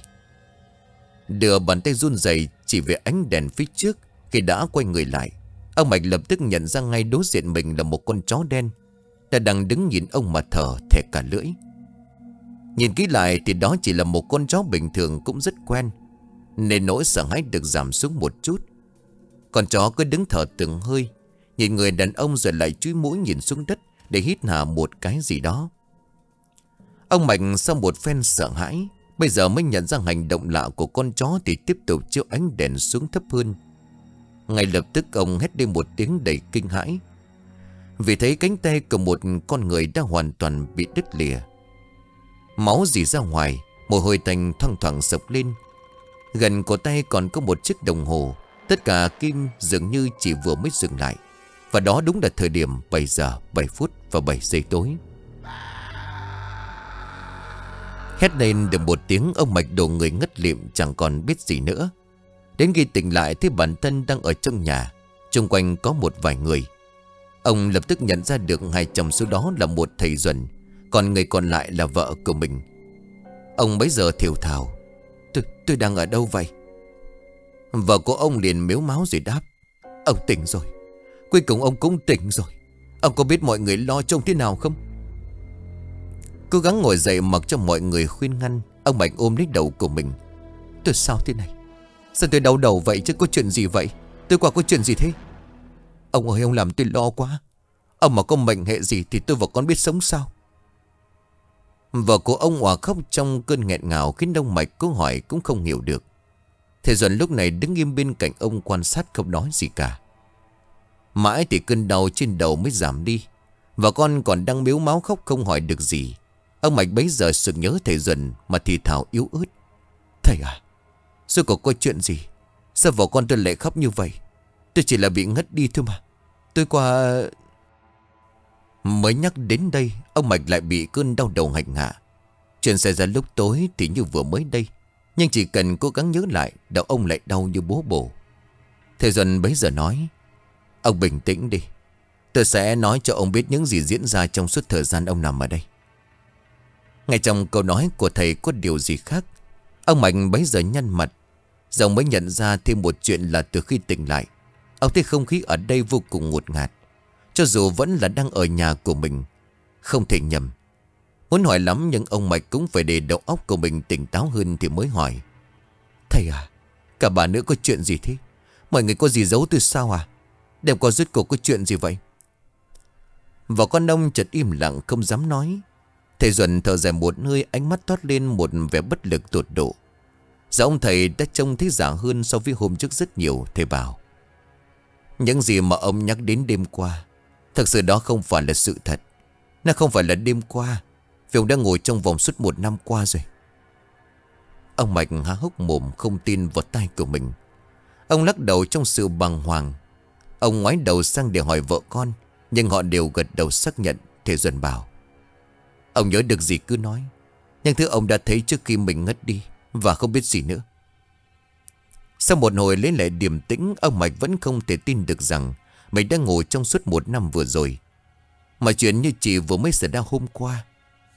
Đưa bàn tay run rẩy chỉ về ánh đèn phía trước, Khi đã quay người lại, Ông Mạch lập tức nhận ra ngay đối diện mình là một con chó đen. Đã đang đứng nhìn ông mà thở thẻ cả lưỡi. Nhìn kỹ lại thì đó chỉ là một con chó bình thường cũng rất quen, Nên nỗi sợ hãi được giảm xuống một chút. Con chó cứ đứng thở từng hơi, Nhìn người đàn ông rồi lại chúi mũi nhìn xuống đất Để hít hà một cái gì đó. Ông Mạnh sau một phen sợ hãi, Bây giờ mới nhận ra hành động lạ của con chó Thì tiếp tục chiếu ánh đèn xuống thấp hơn. Ngay lập tức ông hét lên một tiếng đầy kinh hãi. Vì thấy cánh tay của một con người đã hoàn toàn bị đứt lìa Máu dì ra ngoài, Mồ hôi tành thoang thoảng sộc lên. Gần cổ tay còn có một chiếc đồng hồ, Tất cả kim dường như chỉ vừa mới dừng lại. Và đó đúng là thời điểm 7 giờ 7 phút và 7 giây tối. Hét lên được một tiếng, Ông mạch đồ người ngất liệm chẳng còn biết gì nữa. Đến khi tỉnh lại thấy bản thân đang ở trong nhà Trung quanh có một vài người. Ông lập tức nhận ra được hai chồng số đó là một thầy duẩn. Còn người còn lại là vợ của mình. Ông bấy giờ thiểu thào tôi, tôi đang ở đâu vậy? Vợ của ông liền miếu máu rồi đáp Ông tỉnh rồi Cuối cùng ông cũng tỉnh rồi. Ông có biết mọi người lo trông thế nào không? Cố gắng ngồi dậy mặc cho mọi người khuyên ngăn Ông Mạnh ôm lấy đầu của mình. Tôi sao thế này? Sao tôi đau đầu vậy chứ? Có chuyện gì vậy? Tôi qua có chuyện gì thế? Ông ơi ông làm tôi lo quá. Ông mà có mệnh hệ gì thì tôi và con biết sống sao? Vợ của ông hòa khóc trong cơn nghẹn ngào Khiến đông mạch câu hỏi cũng không hiểu được. Thầy Duẩn lúc này đứng im bên cạnh ông quan sát không nói gì cả. Mãi thì cơn đau trên đầu mới giảm đi, Và con còn đang miếu máu khóc không hỏi được gì. Ông Mạch bấy giờ sực nhớ thầy Duẩn mà thì thảo yếu ớt. Thầy à sư có có chuyện gì? Sao vợ con tôi lại khóc như vậy? Tôi chỉ là bị ngất đi thôi mà. Tôi qua Mới nhắc đến đây, Ông Mạch lại bị cơn đau đầu hành hạ Chuyện xảy ra lúc tối thì như vừa mới đây, Nhưng chỉ cần cố gắng nhớ lại, Đầu ông lại đau như bố bổ. Thầy dần bấy giờ nói, Ông bình tĩnh đi. Tôi sẽ nói cho ông biết những gì diễn ra Trong suốt thời gian ông nằm ở đây. Ngay trong câu nói của thầy có điều gì khác, Ông Mạnh bấy giờ nhăn mặt. Dòng mới nhận ra thêm một chuyện là từ khi tỉnh lại, Ông thấy không khí ở đây vô cùng ngột ngạt. Cho dù vẫn là đang ở nhà của mình Không thể nhầm. Muốn hỏi lắm nhưng ông Mạch cũng phải để đầu óc của mình tỉnh táo hơn thì mới hỏi. Thầy à Cả bà nữa có chuyện gì thế? Mọi người có gì giấu tôi sao à? Đêm qua rốt cuộc có chuyện gì vậy? Và con ông chợt im lặng không dám nói. Thầy Duẩn thở dài một hơi ánh mắt toát lên một vẻ bất lực tột độ. Giờ ông thầy đã trông thấy giả hơn so với hôm trước rất nhiều, thầy bảo. Những gì mà ông nhắc đến đêm qua, thật sự đó không phải là sự thật. Nó không phải là đêm qua, vì ông đã ngồi trong vòng suốt một năm qua rồi. Ông Mạch há hốc mồm không tin vào tay của mình. Ông lắc đầu trong sự bàng hoàng. Ông ngoái đầu sang để hỏi vợ con, nhưng họ đều gật đầu xác nhận, Thế Duân bảo. Ông nhớ được gì cứ nói Nhưng thứ ông đã thấy trước khi mình ngất đi Và không biết gì nữa Sau một hồi lấy lại điềm tĩnh Ông Mạch vẫn không thể tin được rằng mình đang ngồi trong suốt một năm vừa rồi. Mà chuyện như chị vừa mới xảy ra hôm qua,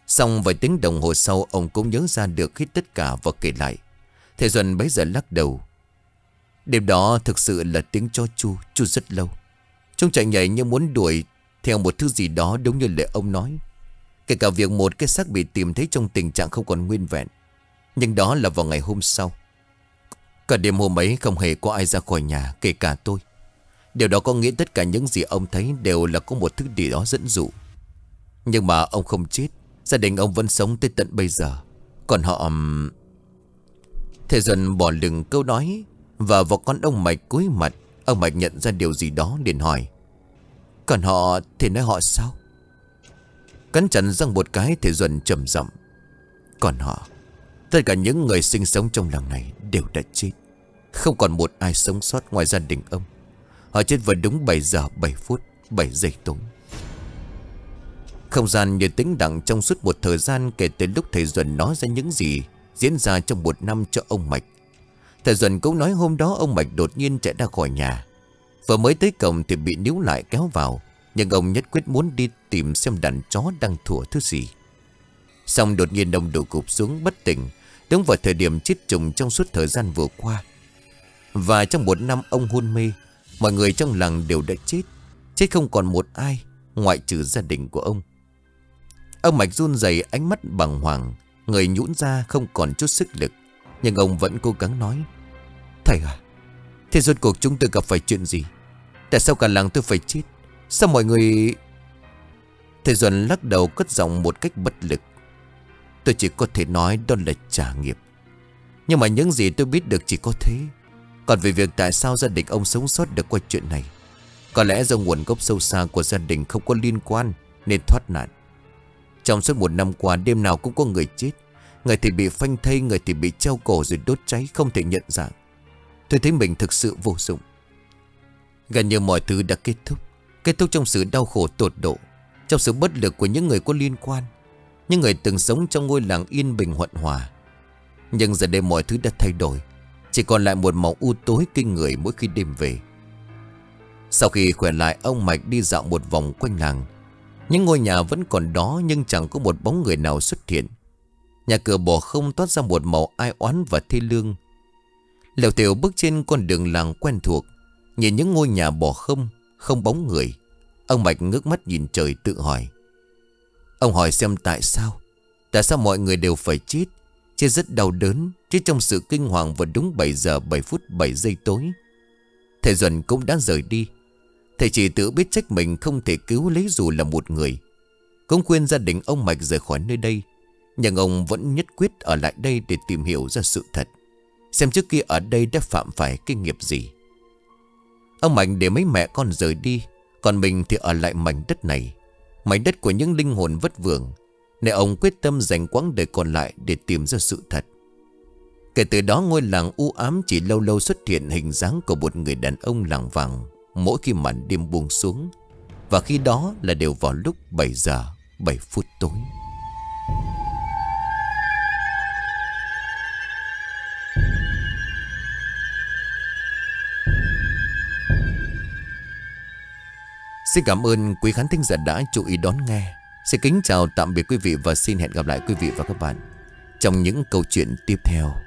Xong vài tiếng đồng hồ sau, Ông cũng nhớ ra được hết tất cả và kể lại. Thầy Duẩn bấy giờ lắc đầu. Đêm đó thực sự là tiếng cho chu Chu rất lâu. Trông chạy nhảy như muốn đuổi Theo một thứ gì đó đúng như lời ông nói. Kể cả việc một cái xác bị tìm thấy trong tình trạng không còn nguyên vẹn. Nhưng đó là vào ngày hôm sau. Cả đêm hôm ấy không hề có ai ra khỏi nhà, Kể cả tôi. Điều đó có nghĩa tất cả những gì ông thấy Đều là có một thứ gì đó dẫn dụ. Nhưng mà ông không chết, Gia đình ông vẫn sống tới tận bây giờ. Còn họ Thầy dần bỏ lừng câu nói Và vào con ông Mạch cúi mặt. Ông Mạch nhận ra điều gì đó liền hỏi, Còn họ thì nói họ sao? Cắn chặt răng một cái thầy Duẩn trầm giọng, Còn họ, Tất cả những người sinh sống trong làng này đều đã chết. Không còn một ai sống sót ngoài gia đình ông. Họ chết vào đúng 7 giờ 7 phút 7 giây tối. Không gian như tĩnh đặng trong suốt một thời gian Kể từ lúc thầy Duẩn nói ra những gì Diễn ra trong một năm cho ông Mạch. Thầy Duẩn cũng nói hôm đó ông Mạch đột nhiên chạy ra khỏi nhà. Vừa mới tới cổng thì bị níu lại kéo vào, Nhưng ông nhất quyết muốn đi tìm xem đàn chó đang thủa thứ gì. Xong đột nhiên ông đổ cụp xuống bất tỉnh, Đúng vào thời điểm chết trùng trong suốt thời gian vừa qua. Và trong một năm ông hôn mê Mọi người trong làng đều đã chết Chết không còn một ai, Ngoại trừ gia đình của ông. Ông Mạch run rẩy, ánh mắt bằng hoàng, Người nhũn ra không còn chút sức lực. Nhưng ông vẫn cố gắng nói, Thầy à Thế rốt cuộc chúng tôi gặp phải chuyện gì? Tại sao cả làng tôi phải chết? Sao mọi người Thầy Duẩn lắc đầu cất giọng một cách bất lực. Tôi chỉ có thể nói đó là trả nghiệp. Nhưng mà những gì tôi biết được chỉ có thế. Còn về việc tại sao gia đình ông sống sót được qua chuyện này? Có lẽ do nguồn gốc sâu xa của gia đình không có liên quan, Nên thoát nạn. Trong suốt một năm qua, đêm nào cũng có người chết. Người thì bị phanh thây, Người thì bị treo cổ rồi đốt cháy, Không thể nhận dạng. Tôi thấy mình thực sự vô dụng. Gần như mọi thứ đã kết thúc. Kết thúc trong sự đau khổ tột độ, Trong sự bất lực của những người có liên quan, Những người từng sống trong ngôi làng yên bình, huận hòa. Nhưng giờ đây mọi thứ đã thay đổi. Chỉ còn lại một màu u tối kinh người mỗi khi đêm về. Sau khi khỏe lại, ông Mạch đi dạo một vòng quanh làng. Những ngôi nhà vẫn còn đó nhưng chẳng có một bóng người nào xuất hiện. Nhà cửa bỏ không toát ra một màu ai oán và thê lương. Lèo tiểu bước trên con đường làng quen thuộc, Nhìn những ngôi nhà bỏ không Không bóng người. Ông Mạch ngước mắt nhìn trời tự hỏi. Ông hỏi xem tại sao Tại sao mọi người đều phải chết? Chết rất đau đớn, Chết trong sự kinh hoàng vào đúng 7 giờ 7 phút 7 giây tối. Thầy Duẩn cũng đã rời đi. Thầy chỉ tự biết trách mình không thể cứu lấy dù là một người. Cũng khuyên gia đình ông Mạch rời khỏi nơi đây, Nhưng ông vẫn nhất quyết ở lại đây để tìm hiểu ra sự thật, Xem trước kia ở đây đã phạm phải cái nghiệp gì. Ông Mạnh để mấy mẹ con rời đi, Còn mình thì ở lại mảnh đất này. Mảnh đất của những linh hồn vất vưởng nên ông quyết tâm dành quãng đời còn lại Để tìm ra sự thật. Kể từ đó ngôi làng u ám Chỉ lâu lâu xuất hiện hình dáng Của một người đàn ông làng vàng Mỗi khi màn đêm buông xuống. Và khi đó là đều vào lúc 7 giờ 7 phút tối. Xin cảm ơn quý khán thính giả đã chú ý đón nghe. Xin kính chào, tạm biệt quý vị và xin hẹn gặp lại quý vị và các bạn trong những câu chuyện tiếp theo.